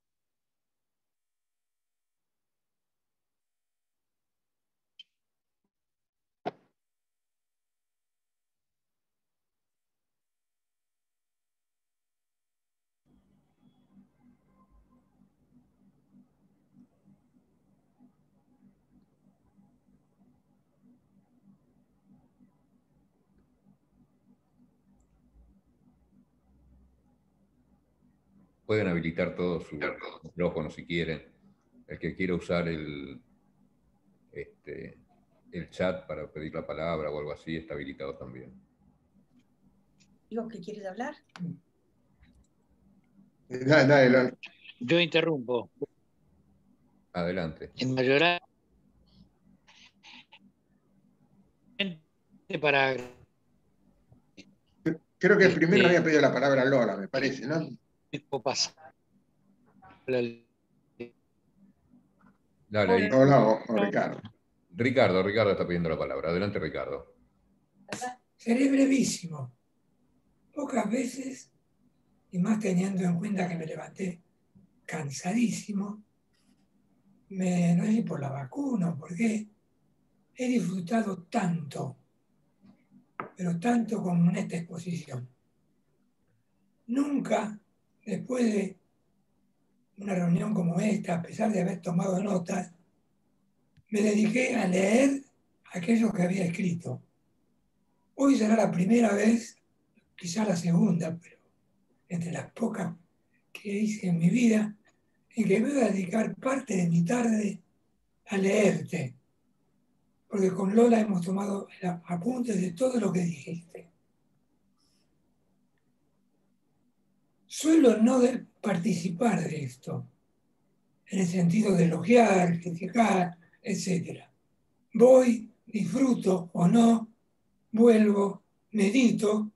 Pueden habilitar todos sus micrófonos si quieren. El que quiera usar el, este, el chat para pedir la palabra o algo así está habilitado también. Digo que quieres hablar. Dale, dale, dale. Yo interrumpo. Adelante. En mayoría para Creo que primero Este- había pedido la palabra Lola, me parece, ¿no? Dale, ahí. Hola Ricardo. Ricardo, Ricardo está pidiendo la palabra. Adelante, Ricardo. Seré brevísimo. Pocas veces, y más teniendo en cuenta que me levanté cansadísimo, me, no sé si por la vacuna o por qué, he disfrutado tanto, pero tanto como en esta exposición. Nunca, después de una reunión como esta, a pesar de haber tomado notas, me dediqué a leer aquello que había escrito. Hoy será la primera vez, quizá la segunda, pero entre las pocas que hice en mi vida, en que me voy a dedicar parte de mi tarde a leerte. Porque con Lola hemos tomado apuntes de todo lo que dijiste. Suelo no de participar de esto, en el sentido de elogiar, criticar, etc. Voy, disfruto o no, vuelvo, medito,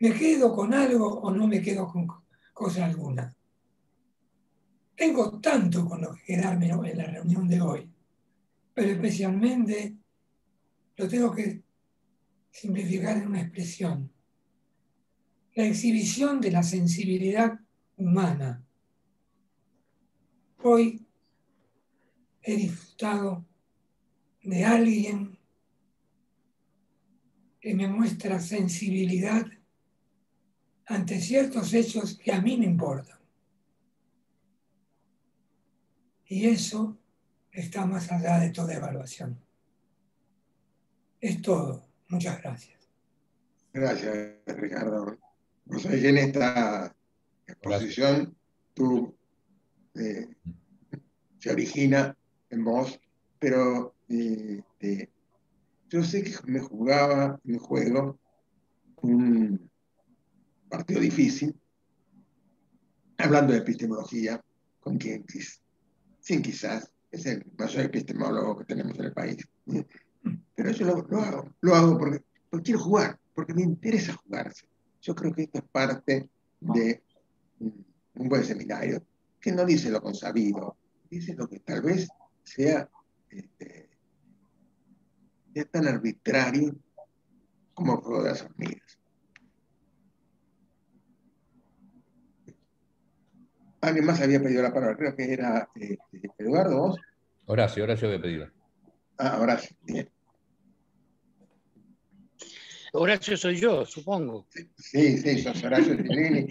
me quedo con algo o no me quedo con cosa alguna. Tengo tanto con lo que quedarme en la reunión de hoy, pero especialmente lo tengo que simplificar en una expresión. La exhibición de la sensibilidad humana. Hoy he disfrutado de alguien que me muestra sensibilidad ante ciertos hechos que a mí me importan. Y eso está más allá de toda evaluación. Es todo. Muchas gracias. Gracias, Ricardo. Pues en esta exposición tú eh, se origina en vos, pero eh, yo sé que me jugaba, me juego un partido difícil, hablando de epistemología, con quien, sin quizás, es el mayor epistemólogo que tenemos en el país. Pero yo lo, hago, lo hago porque, quiero jugar, porque me interesa jugarse. Yo creo que esto es parte de un buen seminario, que no dice lo consabido, dice lo que tal vez sea, este, tan arbitrario como el juego de las hormigas. Alguien más había pedido la palabra, creo que era este, Eduardo, ¿vos? Horacio, Horacio había pedido. Ah, Horacio, bien. Horacio soy yo, supongo. Sí, sí, sos Horacio Tilini,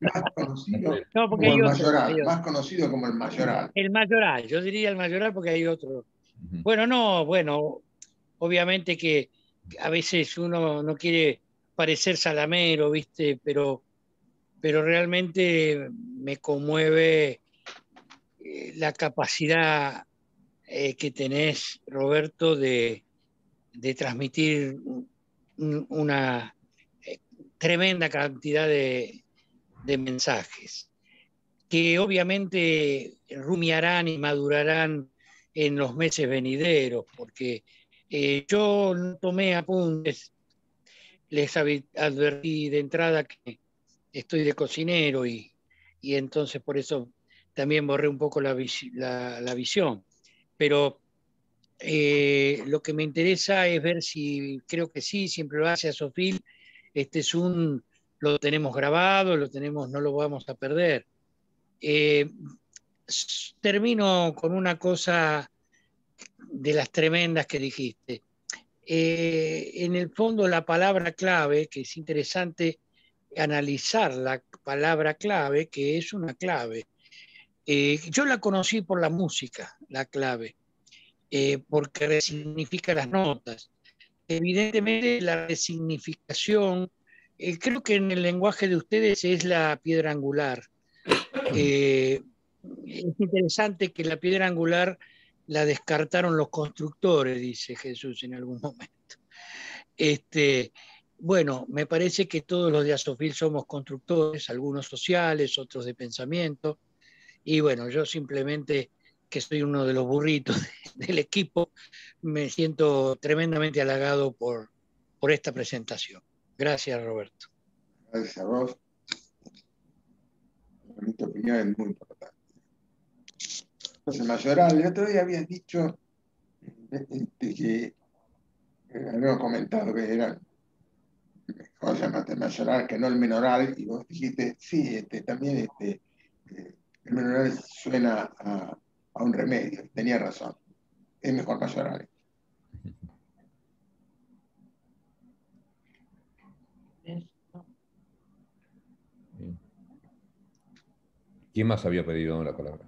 más conocido, como el mayoral, más conocido como el mayoral. El mayoral, yo diría el mayoral porque hay otro. Bueno, no, bueno, obviamente que a veces uno no quiere parecer salamero, ¿viste? Pero pero realmente me conmueve eh, la capacidad eh, que tenés, Roberto, de, transmitir una eh, tremenda cantidad de, mensajes que obviamente rumiarán y madurarán en los meses venideros, porque yo tomé apuntes, les advertí de entrada que estoy de cocinero y, entonces por eso también borré un poco la, visión. Pero eh, lo que me interesa es ver si, creo que sí, siempre lo hace a Sofil, este es un, lo tenemos grabado, lo tenemos, no lo vamos a perder. Eh, termino con una cosa de las tremendas que dijiste. Eh, en el fondo la palabra clave, que es interesante, analizar la palabra clave, que es una clave. Yo la conocí por la música, la clave, eh, porque resignifica las notas. Evidentemente la resignificación, eh, creo que en el lenguaje de ustedes es la piedra angular. es interesante que la piedra angular la descartaron los constructores, dice Jesús en algún momento. Este, bueno, me parece que todos los de Asofil somos constructores, algunos sociales, otros de pensamiento, y bueno, yo simplemente que soy uno de los burritos del equipo, me siento tremendamente halagado por, por esta presentación. Gracias, Roberto. Gracias a vos. Mi opinión es muy importante. José Mayoral, el otro día habías dicho eh, eh, que, habíamos comentado que eran mejor llamaste mayoral que no el menoral, y vos dijiste, sí, este, también este, eh, el menoral suena a, a, un remedio, tenía razón, es mejor mayoral. ¿Quién más había pedido la palabra?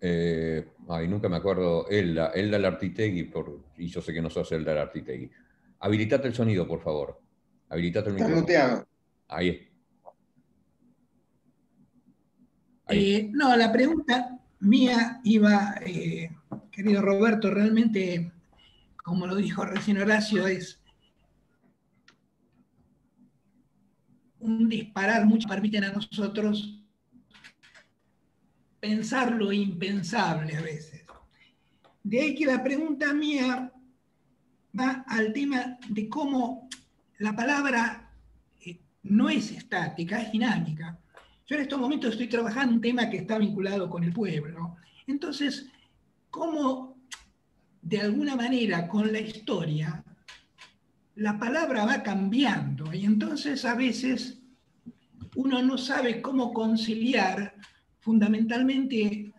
Eh, ay, nunca me acuerdo, Elda, Elda Lartitegui, por, y yo sé que no sos Elda Lartitegui. Habilitate el sonido, por favor. Habilitate el micrófono. Muteado. Ahí es. Eh, no, la pregunta mía iba, eh, querido Roberto, realmente, como lo dijo recién Horacio, es un disparar mucho permiten a nosotros pensar lo impensable a veces. De ahí que la pregunta mía va al tema de cómo la palabra eh, no es estática, es dinámica. Yo en estos momentos estoy trabajando un tema que está vinculado con el pueblo. Entonces, ¿cómo de alguna manera con la historia la palabra va cambiando? Y entonces a veces uno no sabe cómo conciliar fundamentalmente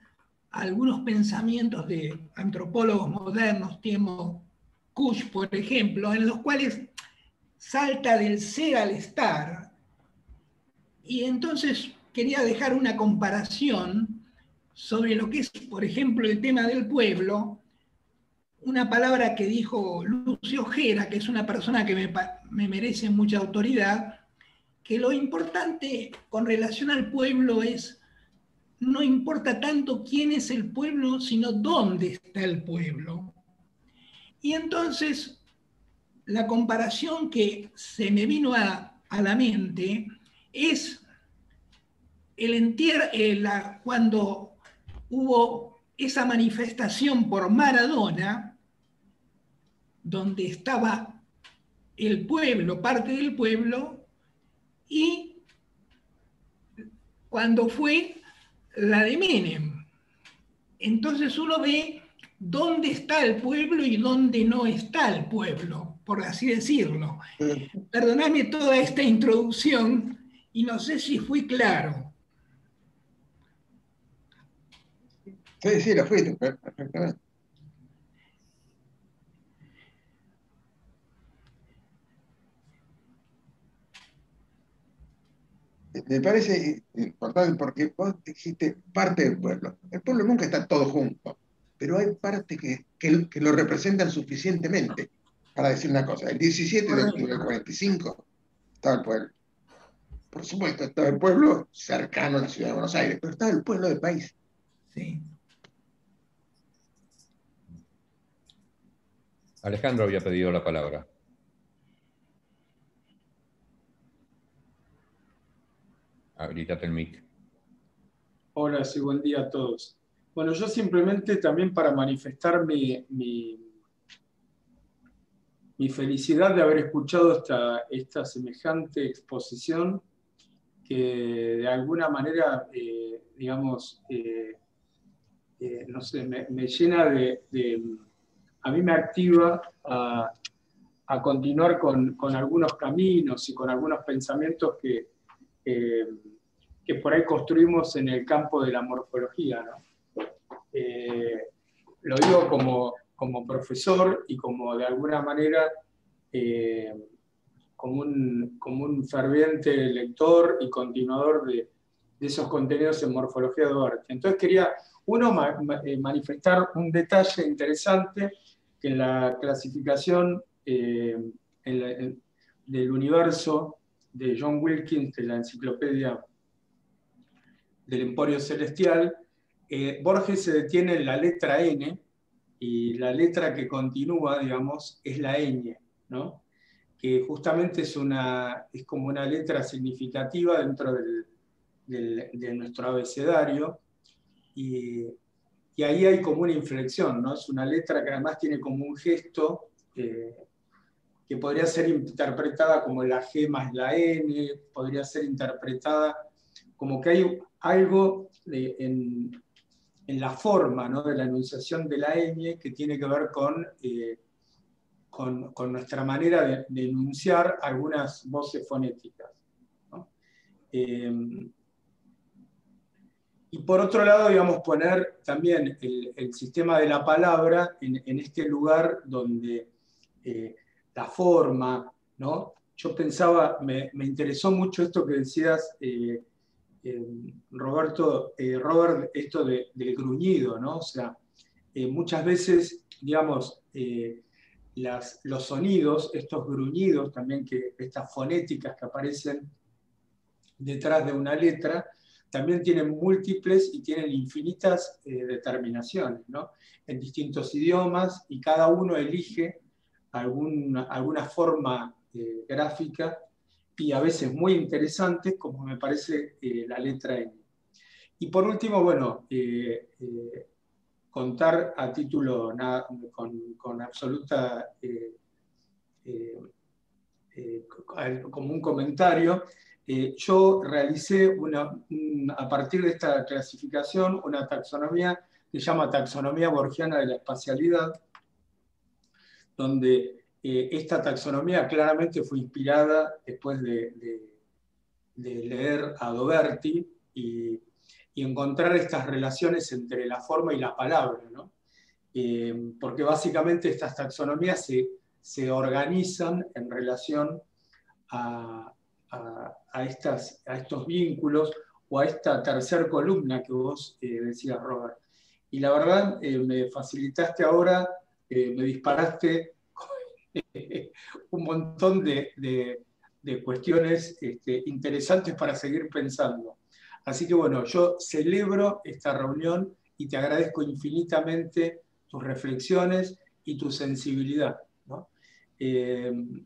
algunos pensamientos de antropólogos modernos, Timo Kush, por ejemplo, en los cuales salta del ser al estar. Y entonces quería dejar una comparación sobre lo que es, por ejemplo, el tema del pueblo, una palabra que dijo Lucio Gera, que es una persona que me, me merece mucha autoridad, que lo importante con relación al pueblo es, no importa tanto quién es el pueblo, sino dónde está el pueblo. Y entonces, la comparación que se me vino a, a la mente es el entier, eh, la, cuando hubo esa manifestación por Maradona, donde estaba el pueblo, parte del pueblo, y cuando fue la de Menem. Entonces uno ve dónde está el pueblo y dónde no está el pueblo, por así decirlo. Perdóname toda esta introducción y no sé si fui claro. Sí, sí, lo fuiste, perfectamente. Me parece importante porque vos dijiste parte del pueblo. El pueblo nunca está todo junto, pero hay partes que, que, lo representan suficientemente para decir una cosa. El 17 de octubre del 45 estaba el pueblo. Por supuesto, estaba el pueblo cercano a la ciudad de Buenos Aires, pero estaba el pueblo del país. Sí. Alejandro había pedido la palabra. Habilitate el mic. Hola, sí, buen día a todos. Bueno, yo simplemente también para manifestar mi, mi, felicidad de haber escuchado esta, esta semejante exposición que de alguna manera, eh, digamos, eh, eh, no sé, me, llena de a mí me activa a, continuar con, algunos caminos y con algunos pensamientos que, que por ahí construimos en el campo de la morfología. Eh, lo digo como, como profesor y como de alguna manera como, un, ferviente lector y continuador de, esos contenidos en morfología de arte. Entonces quería, uno, eh, manifestar un detalle interesante que en la clasificación eh, del universo de John Wilkins, de la enciclopedia del Emporio Celestial, eh, Borges se detiene en la letra N y la letra que continúa, digamos, es la ñ, ¿no? Que justamente es, una, es como una letra significativa dentro de nuestro abecedario y ahí hay como una inflexión, ¿no? Es una letra que además tiene como un gesto eh, que podría ser interpretada como la G más la N, podría ser interpretada como que hay algo en, la forma ¿no? de la enunciación de la N que tiene que ver con, eh, con, nuestra manera de, enunciar algunas voces fonéticas. Eh, y por otro lado, digamos, poner también el, sistema de la palabra en, este lugar donde eh, la forma, ¿no? Yo pensaba, me, interesó mucho esto que decías, eh, eh, Roberto, Robert, esto del gruñido, ¿no? O sea, muchas veces, digamos, los sonidos, estos gruñidos también, que, estas fonéticas que aparecen detrás de una letra, también tienen múltiples y tienen infinitas eh, determinaciones ¿no? en distintos idiomas y cada uno elige alguna, forma eh, gráfica y a veces muy interesante, como me parece eh, la letra N. Y por último, bueno, contar a título con, absoluta, como un comentario, eh, yo realicé a partir de esta clasificación una taxonomía que se llama taxonomía borgiana de la espacialidad, donde eh, esta taxonomía claramente fue inspirada después de, leer a Doberti y, encontrar estas relaciones entre la forma y la palabra, eh, porque básicamente estas taxonomías se, se organizan en relación a, a, estas, a estos vínculos o a esta tercera columna que vos eh, decías, Robert. Y la verdad, eh, me facilitaste ahora, me disparaste un montón de, de, cuestiones este, interesantes para seguir pensando. Así que bueno, yo celebro esta reunión y te agradezco infinitamente tus reflexiones y tu sensibilidad.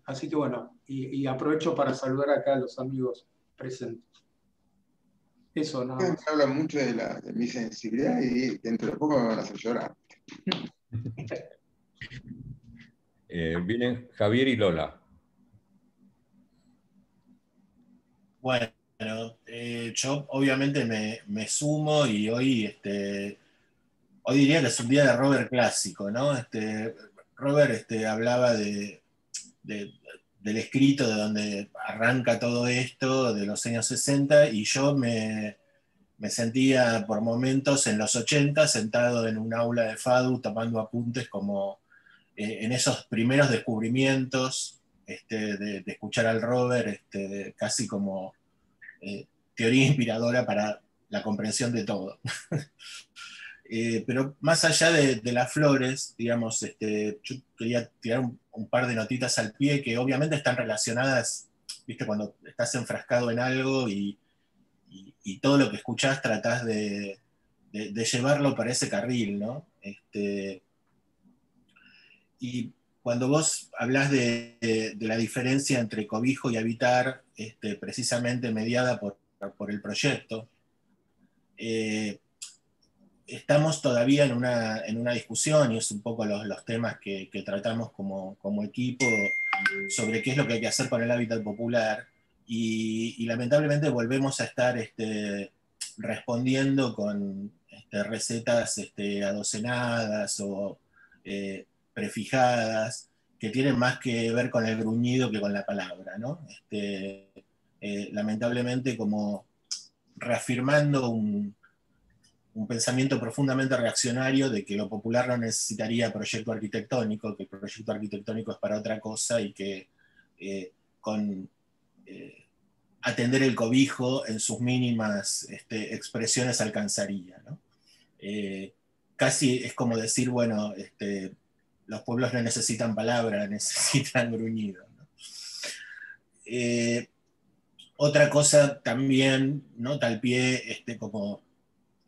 así que bueno, y, y aprovecho para saludar acá a los amigos presentes. Eso, no. Me habla mucho de, la, de, mi sensibilidad y dentro de poco me van a hacer llorar. eh, vienen Javier y Lola. Bueno, eh, yo obviamente me, me, sumo y hoy, este, hoy diría que es un día de Robert clásico, ¿no? Este, Robert este, hablaba de, de, del escrito de donde arranca todo esto, de los años 60, y yo me, sentía por momentos en los 80 sentado en un aula de FADU tomando apuntes como eh, en esos primeros descubrimientos este, de, escuchar al Robert, este, casi como eh, teoría inspiradora para la comprensión de todo. Eh, pero más allá de, las flores, digamos, este, yo quería tirar un, par de notitas al pie que obviamente están relacionadas, viste, cuando estás enfrascado en algo y, todo lo que escuchás tratás de, llevarlo para ese carril, ¿no? Este, y cuando vos hablas de, la diferencia entre cobijo y habitar, este, precisamente mediada por, por el proyecto, eh, estamos todavía en una, en una, discusión, y es un poco los, los temas que, tratamos como, como, equipo, sobre qué es lo que hay que hacer con el hábitat popular, y, lamentablemente volvemos a estar este, respondiendo con este, recetas este, adocenadas o eh, prefijadas, que tienen más que ver con el gruñido que con la palabra, ¿no? Eh, lamentablemente como reafirmando un, pensamiento profundamente reaccionario de que lo popular no necesitaría proyecto arquitectónico, que el proyecto arquitectónico es para otra cosa y que eh, con eh, atender el cobijo en sus mínimas este, expresiones alcanzaría. Eh, casi es como decir, bueno, este, los pueblos no necesitan palabra, necesitan gruñido. Otra cosa también, ¿no? tal pie, este, como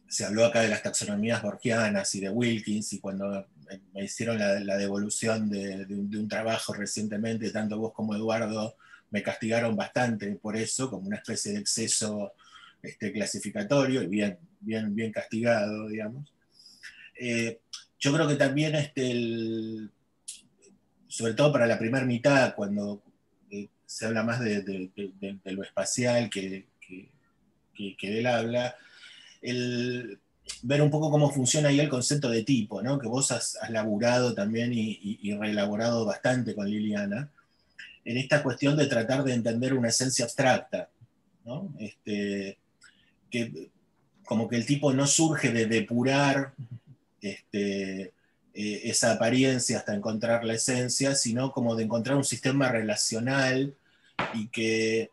se habló acá de las taxonomías borgianas y de Wilkins, y cuando me hicieron la, devolución de, un, trabajo recientemente, tanto vos como Eduardo me castigaron bastante por eso, como una especie de exceso este, clasificatorio, y bien, bien, bien castigado, digamos. Eh, yo creo que también, este, sobre todo para la primera mitad, cuando se habla más de, lo espacial que, que, él habla, el, ver un poco cómo funciona ahí el concepto de tipo, ¿no? que vos has, laburado también y, reelaborado bastante con Liliana, en esta cuestión de tratar de entender una esencia abstracta, ¿no? este, que como que el tipo no surge de depurar este, eh, esa apariencia hasta encontrar la esencia, sino como de encontrar un sistema relacional y que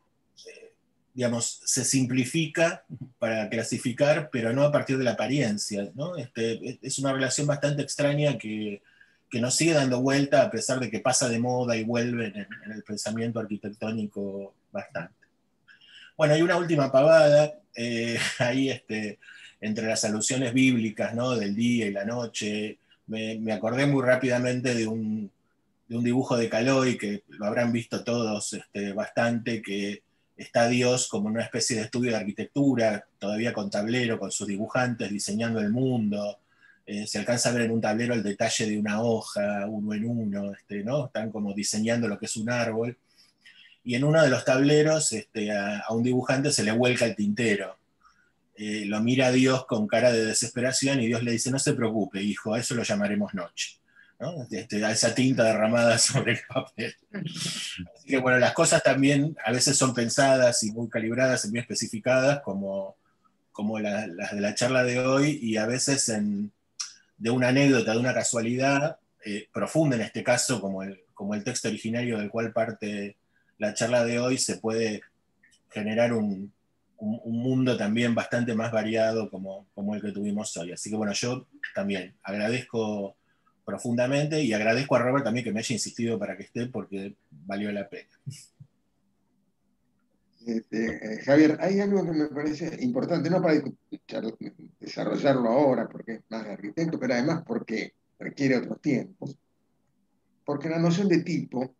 digamos, se simplifica para clasificar, pero no a partir de la apariencia. ¿no? Este, es una relación bastante extraña que, que, nos sigue dando vuelta a pesar de que pasa de moda y vuelve en, el pensamiento arquitectónico bastante. Bueno, hay una última pavada, eh, ahí este, entre las alusiones bíblicas ¿no? del día y la noche. Me, acordé muy rápidamente de un, de un, dibujo de Caloi, que lo habrán visto todos este, bastante, que está Dios como una especie de estudio de arquitectura, todavía con tablero, con sus dibujantes, diseñando el mundo. Eh, se alcanza a ver en un tablero el detalle de una hoja, uno en uno, este, ¿no? están como diseñando lo que es un árbol. Y en uno de los tableros este, a, un dibujante se le vuelca el tintero. Eh, lo mira Dios con cara de desesperación y Dios le dice, no se preocupe, hijo, a eso lo llamaremos noche. Este, a esa tinta derramada sobre el papel. Así que bueno, las cosas también a veces son pensadas y muy calibradas y muy especificadas, como, como las de la charla de hoy, y a veces de una anécdota, de una casualidad eh, profunda en este caso, como el, como el texto originario del cual parte la charla de hoy, se puede generar un, un, mundo también bastante más variado como, como el que tuvimos hoy. Así que bueno, yo también agradezco profundamente y agradezco a Robert también que me haya insistido para que esté porque valió la pena. Este, eh, Javier, hay algo que me parece importante, no para desarrollarlo ahora porque es más arquitecto, pero además porque requiere otros tiempos. Porque la noción de tipo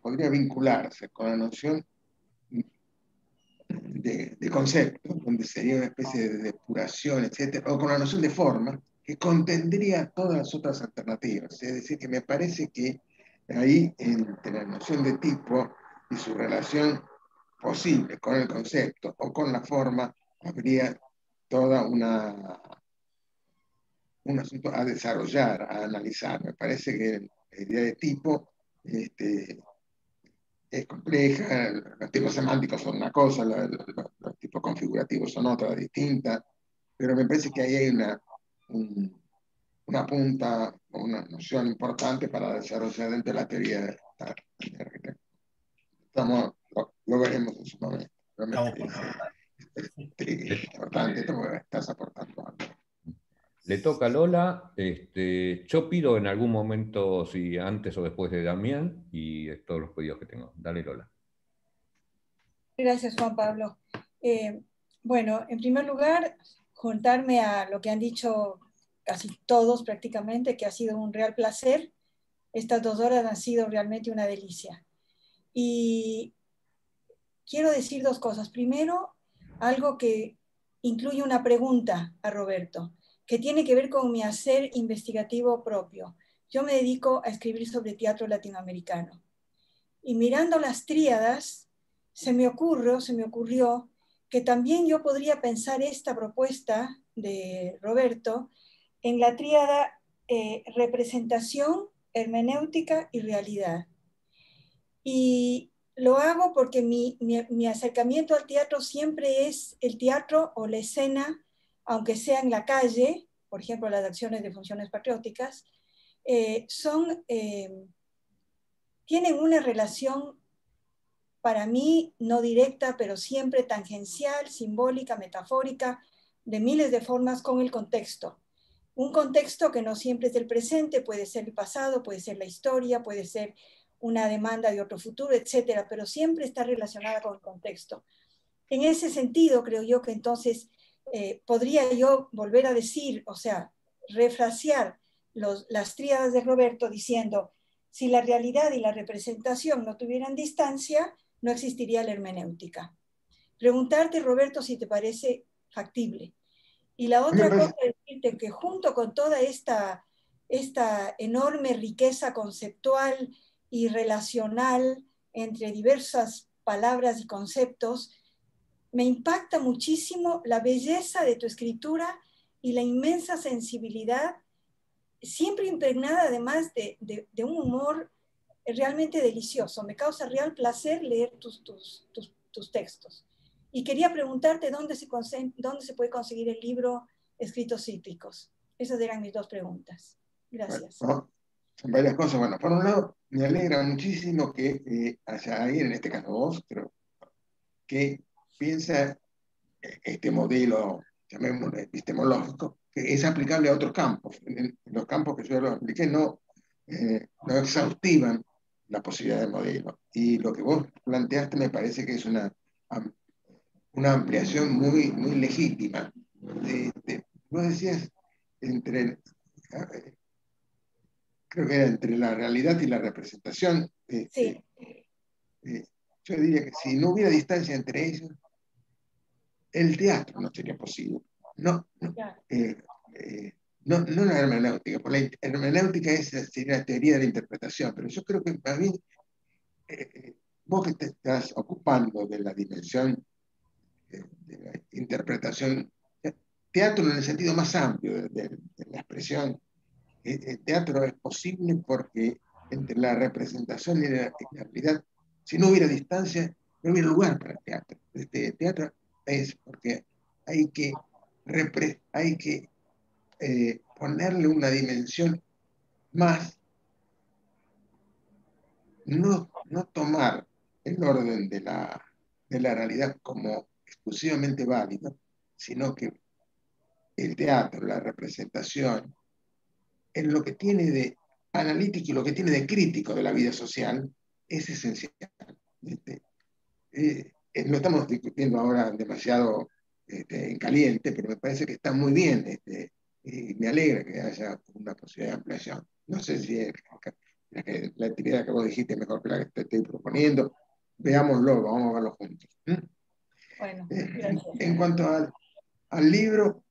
podría vincularse con la noción de, concepto, donde sería una especie de depuración, etcétera, o con la noción de forma, que contendría todas las otras alternativas. Es decir, que me parece que ahí, entre la noción de tipo y su relación posible con el concepto o con la forma, habría toda una un asunto a desarrollar, a analizar. Me parece que la idea de tipo este, es compleja, los tipos semánticos son una cosa, los, tipos configurativos son otra, distinta, pero me parece que ahí hay una, una punta, una noción importante para desarrollar dentro de la teoría de la Estamos, lo, veremos en su momento. Es, importante, estás aportando algo. Le toca a Lola. Este, yo pido en algún momento, si antes o después de Damián, y todos los pedidos que tengo. Dale, Lola. Gracias, Juan Pablo. Eh, bueno, en primer lugar, juntarme a lo que han dicho casi todos prácticamente, que ha sido un real placer. Estas dos horas han sido realmente una delicia. Y quiero decir dos cosas. Primero, algo que incluye una pregunta a Roberto que tiene que ver con mi hacer investigativo propio. Yo me dedico a escribir sobre teatro latinoamericano. Y mirando las tríadas, se me ocurrió, se me ocurrió que también yo podría pensar esta propuesta de Roberto en la tríada eh, representación, hermenéutica y realidad. Y lo hago porque mi, mi, acercamiento al teatro siempre es el teatro o la escena aunque sea en la calle, por ejemplo, las acciones de funciones patrióticas, eh, son, eh, tienen una relación para mí no directa, pero siempre tangencial, simbólica, metafórica, de miles de formas con el contexto. Un contexto que no siempre es el presente, puede ser el pasado, puede ser la historia, puede ser una demanda de otro futuro, etcétera, pero siempre está relacionada con el contexto. En ese sentido, creo yo que entonces eh, podría yo volver a decir, o sea, refrasear las tríadas de Roberto diciendo, si la realidad y la representación no tuvieran distancia, no existiría la hermenéutica. Preguntarte, Roberto, si te parece factible. Y la otra cosa es decirte que junto con toda esta, esta enorme riqueza conceptual y relacional entre diversas palabras y conceptos, me impacta muchísimo la belleza de tu escritura y la inmensa sensibilidad, siempre impregnada además de, un humor realmente delicioso. Me causa real placer leer tus, textos. Y quería preguntarte dónde se, puede conseguir el libro Escritos Cítricos. Esas eran mis dos preguntas. Gracias. son varias cosas. Bueno, por un lado, me alegra muchísimo que eh, haya alguien, en este caso vos, pero que piensa este modelo, llamémoslo epistemológico, que es aplicable a otros campos. En, los campos que yo lo expliqué no, eh, no exhaustivan la posibilidad de modelo. Y lo que vos planteaste me parece que es una, una ampliación muy, muy legítima. De, vos decías, entre, creo que era entre la realidad y la representación. Este, eh, yo diría que si no hubiera distancia entre ellos, el teatro no sería posible. No, no, eh, eh, no, no, la hermenéutica, porque la hermenéutica es, sería la teoría de la interpretación, pero yo creo que para mí, eh, vos que te estás ocupando de la dimensión de la interpretación, teatro en el sentido más amplio de, la expresión, el teatro es posible porque entre la representación y la, realidad, si no hubiera distancia, no hubiera lugar para el teatro. Este teatro es porque hay que, hay que eh, ponerle una dimensión más, no, no tomar el orden de la, de la realidad como exclusivamente válido, sino que el teatro, la representación, en lo que tiene de analítico y lo que tiene de crítico de la vida social, es esencial. Este, eh, eh, lo estamos discutiendo ahora demasiado este, en caliente, pero me parece que está muy bien este, y me alegra que haya una posibilidad de ampliación. No sé si la, actividad que vos dijiste es mejor que la que te estoy proponiendo. Veámoslo, vamos a verlo juntos. Bueno, eh, en cuanto al, libro,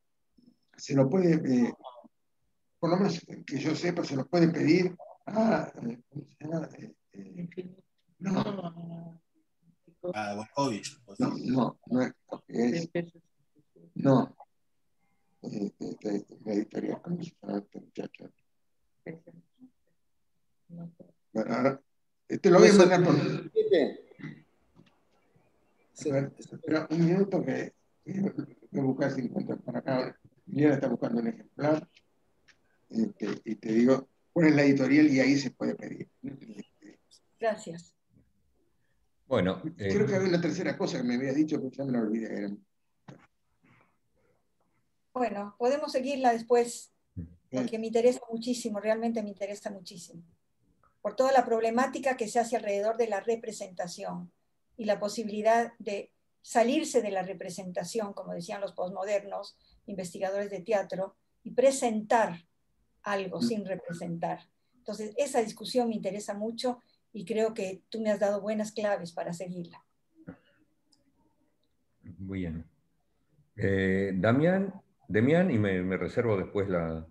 se lo puede, eh, por lo menos que yo sepa, se lo puede pedir a. no. A No, no, no es, es no, de, de, de editorial este muchacho. Bueno, ahora, te lo voy a mandar por. espera un minuto que voy a buscar si encuentro para acá. Mira, está buscando un ejemplar. Este, y te digo, cuál es la editorial y ahí se puede pedir. Gracias. Bueno. Creo que había una tercera cosa que me había dicho, pero ya me la olvidé. Bueno, podemos seguirla después, porque me interesa muchísimo, realmente me interesa muchísimo, por toda la problemática que se hace alrededor de la representación y la posibilidad de salirse de la representación, como decían los posmodernos, investigadores de teatro, y presentar algo sin representar. Entonces, esa discusión me interesa mucho y creo que tú me has dado buenas claves para seguirla. Muy bien. Eh, Damián, Demián y me, reservo después la...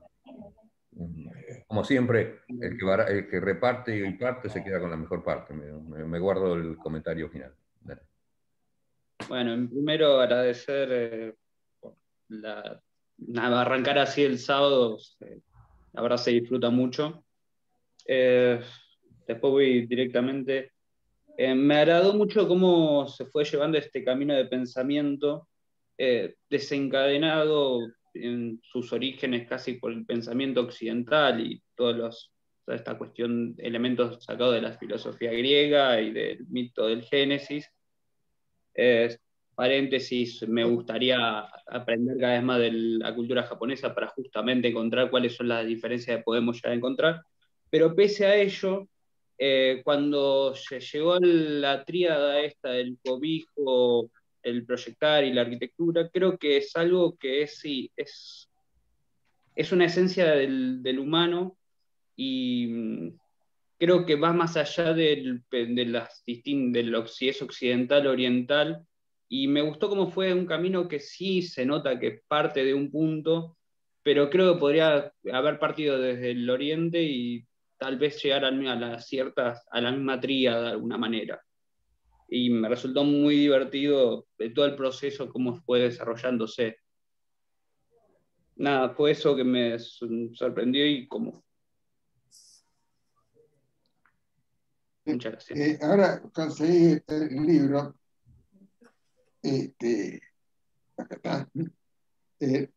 Como siempre, el que, el que, reparte y parte se queda con la mejor parte. Me, guardo el comentario final. Bueno, en primero agradecer eh, la, arrancar así el sábado, la verdad se disfruta mucho. Eh, después voy directamente. Eh, me agradó mucho cómo se fue llevando este camino de pensamiento eh, desencadenado en sus orígenes casi por el pensamiento occidental y todos los, toda esta cuestión, elementos sacados de la filosofía griega y del mito del Génesis. paréntesis, me gustaría aprender cada vez más de la cultura japonesa para justamente encontrar cuáles son las diferencias que podemos llegar a encontrar. Pero pese a ello, eh, cuando se llegó a la tríada esta del cobijo, el proyectar y la arquitectura, creo que es algo que es, sí, es, es una esencia del, humano y mm, creo que va más allá del, de las de lo, si es occidental o oriental, y me gustó cómo fue un camino que sí se nota que parte de un punto, pero creo que podría haber partido desde el oriente y tal vez llegar a, la, ciertas, a la misma tría de alguna manera. Y me resultó muy divertido todo el proceso, cómo fue desarrollándose. Nada, fue eso que me sorprendió y cómo. Muchas gracias. Eh, ahora conseguí el libro. Este, acá está. Eh,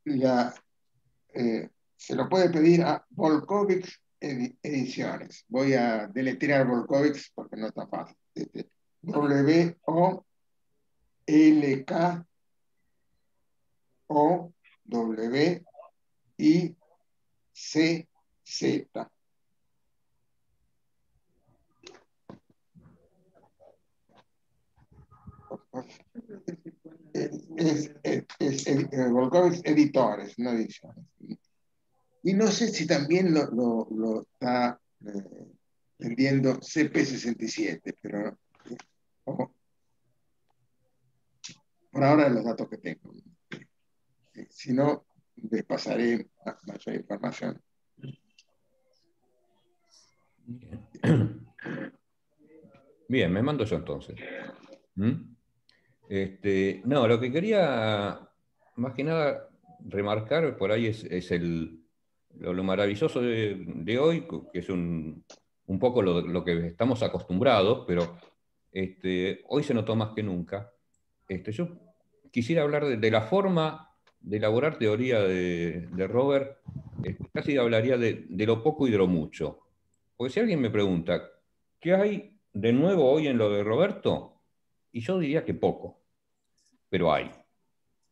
eh, se lo puede pedir a Volkovic ediciones. Voy a deletrear Volkovics porque no está fácil. Este, w O L K O W I C Z. Es, es, es Editores, no ediciones. Y no sé si también lo, está eh, vendiendo CP67, pero por ahora los datos que tengo. Eh, si no, les pasaré mayor información. Bien. me mando yo entonces. ¿Mm? Este, no, lo que quería más que nada remarcar por ahí es el, lo, maravilloso de, hoy, que es un, poco lo, que estamos acostumbrados, pero este, hoy se notó más que nunca. Este, yo quisiera hablar de, la forma de elaborar teoría de, Robert, este, casi hablaría de, lo poco y de lo mucho. Porque si alguien me pregunta, ¿qué hay de nuevo hoy en lo de Roberto? Y yo diría que poco. pero hay.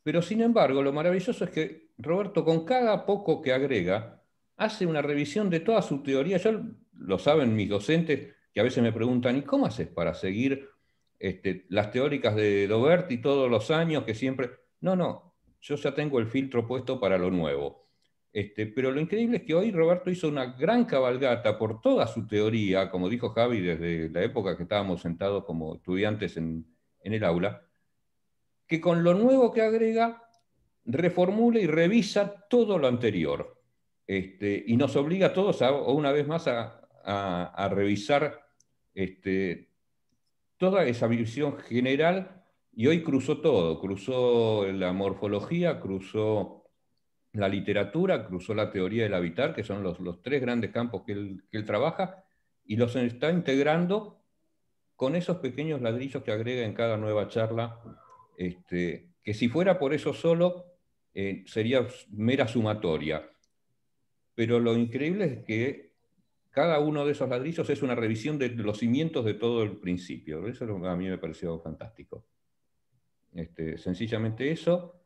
Pero sin embargo, lo maravilloso es que Roberto, con cada poco que agrega, hace una revisión de toda su teoría. Ya lo saben mis docentes, que a veces me preguntan, ¿y cómo haces para seguir este, las teóricas de Doberti todos los años que siempre... No, no, yo ya tengo el filtro puesto para lo nuevo. Este, pero lo increíble es que hoy Roberto hizo una gran cabalgata por toda su teoría, como dijo Javi, desde la época que estábamos sentados como estudiantes en, el aula, que con lo nuevo que agrega, reformula y revisa todo lo anterior. Este, y nos obliga a todos, una vez más, a, revisar este, toda esa visión general y hoy cruzó todo, cruzó la morfología, cruzó la literatura, cruzó la teoría del habitar, que son los, tres grandes campos que él, trabaja, y los está integrando con esos pequeños ladrillos que agrega en cada nueva charla, este, que si fuera por eso solo, eh, sería mera sumatoria. Pero lo increíble es que cada uno de esos ladrillos es una revisión de los cimientos de todo el principio. Eso a mí me pareció fantástico. Este, sencillamente eso.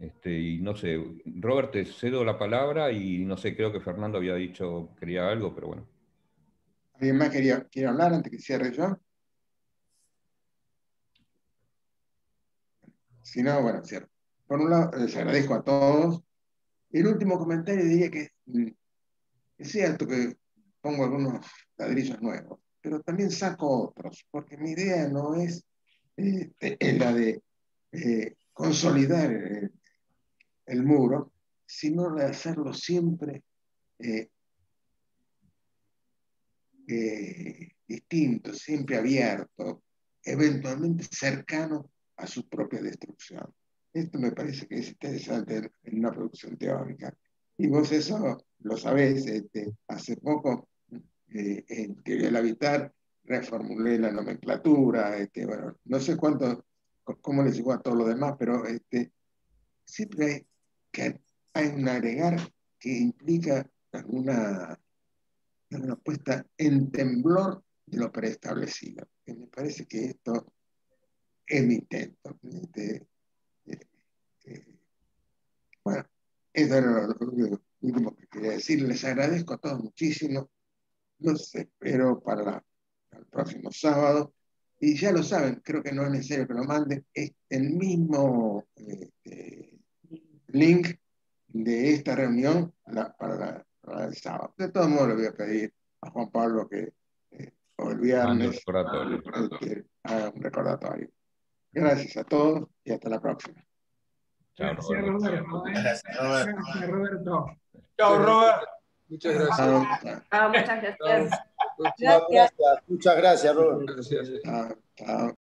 Este, y no sé, Robert, te cedo la palabra y no sé, creo que Fernando había dicho, quería algo, pero bueno. ¿Alguien más quería, quiere hablar antes que cierre yo? Si no, bueno, cierro. Por un lado, les agradezco a todos. El último comentario diría que mm, es cierto que pongo algunos ladrillos nuevos, pero también saco otros, porque mi idea no es eh, la de eh, consolidar el, muro, sino de hacerlo siempre eh, distinto, siempre abierto, eventualmente cercano a su propia destrucción. Esto me parece que es interesante en una producción teórica. Y vos eso lo sabés, este, hace poco eh, en teoría del habitar, reformulé la nomenclatura, este, bueno, no sé cuánto, cómo les digo a todo lo demás, pero este, siempre hay, que hay un agregar que implica alguna, una puesta en temblor de lo preestablecido. Me parece que esto es mi intento. Este, este, bueno, eso era lo, último que quería decir. Les agradezco a todos muchísimo los espero para el próximo sábado. Y ya lo saben, creo que no es necesario que lo manden, es el mismo este, link de esta reunión para, el sábado. De todos modos, le voy a pedir a Juan Pablo que eh, el viernes haga un recordatorio. Gracias a todos y hasta la próxima. Gracias, Roberto. Gracias, Roberto. Chao, Roberto. Muchas gracias. Ah, muchas gracias. Muchas gracias, Muchas gracias, Robert. Gracias.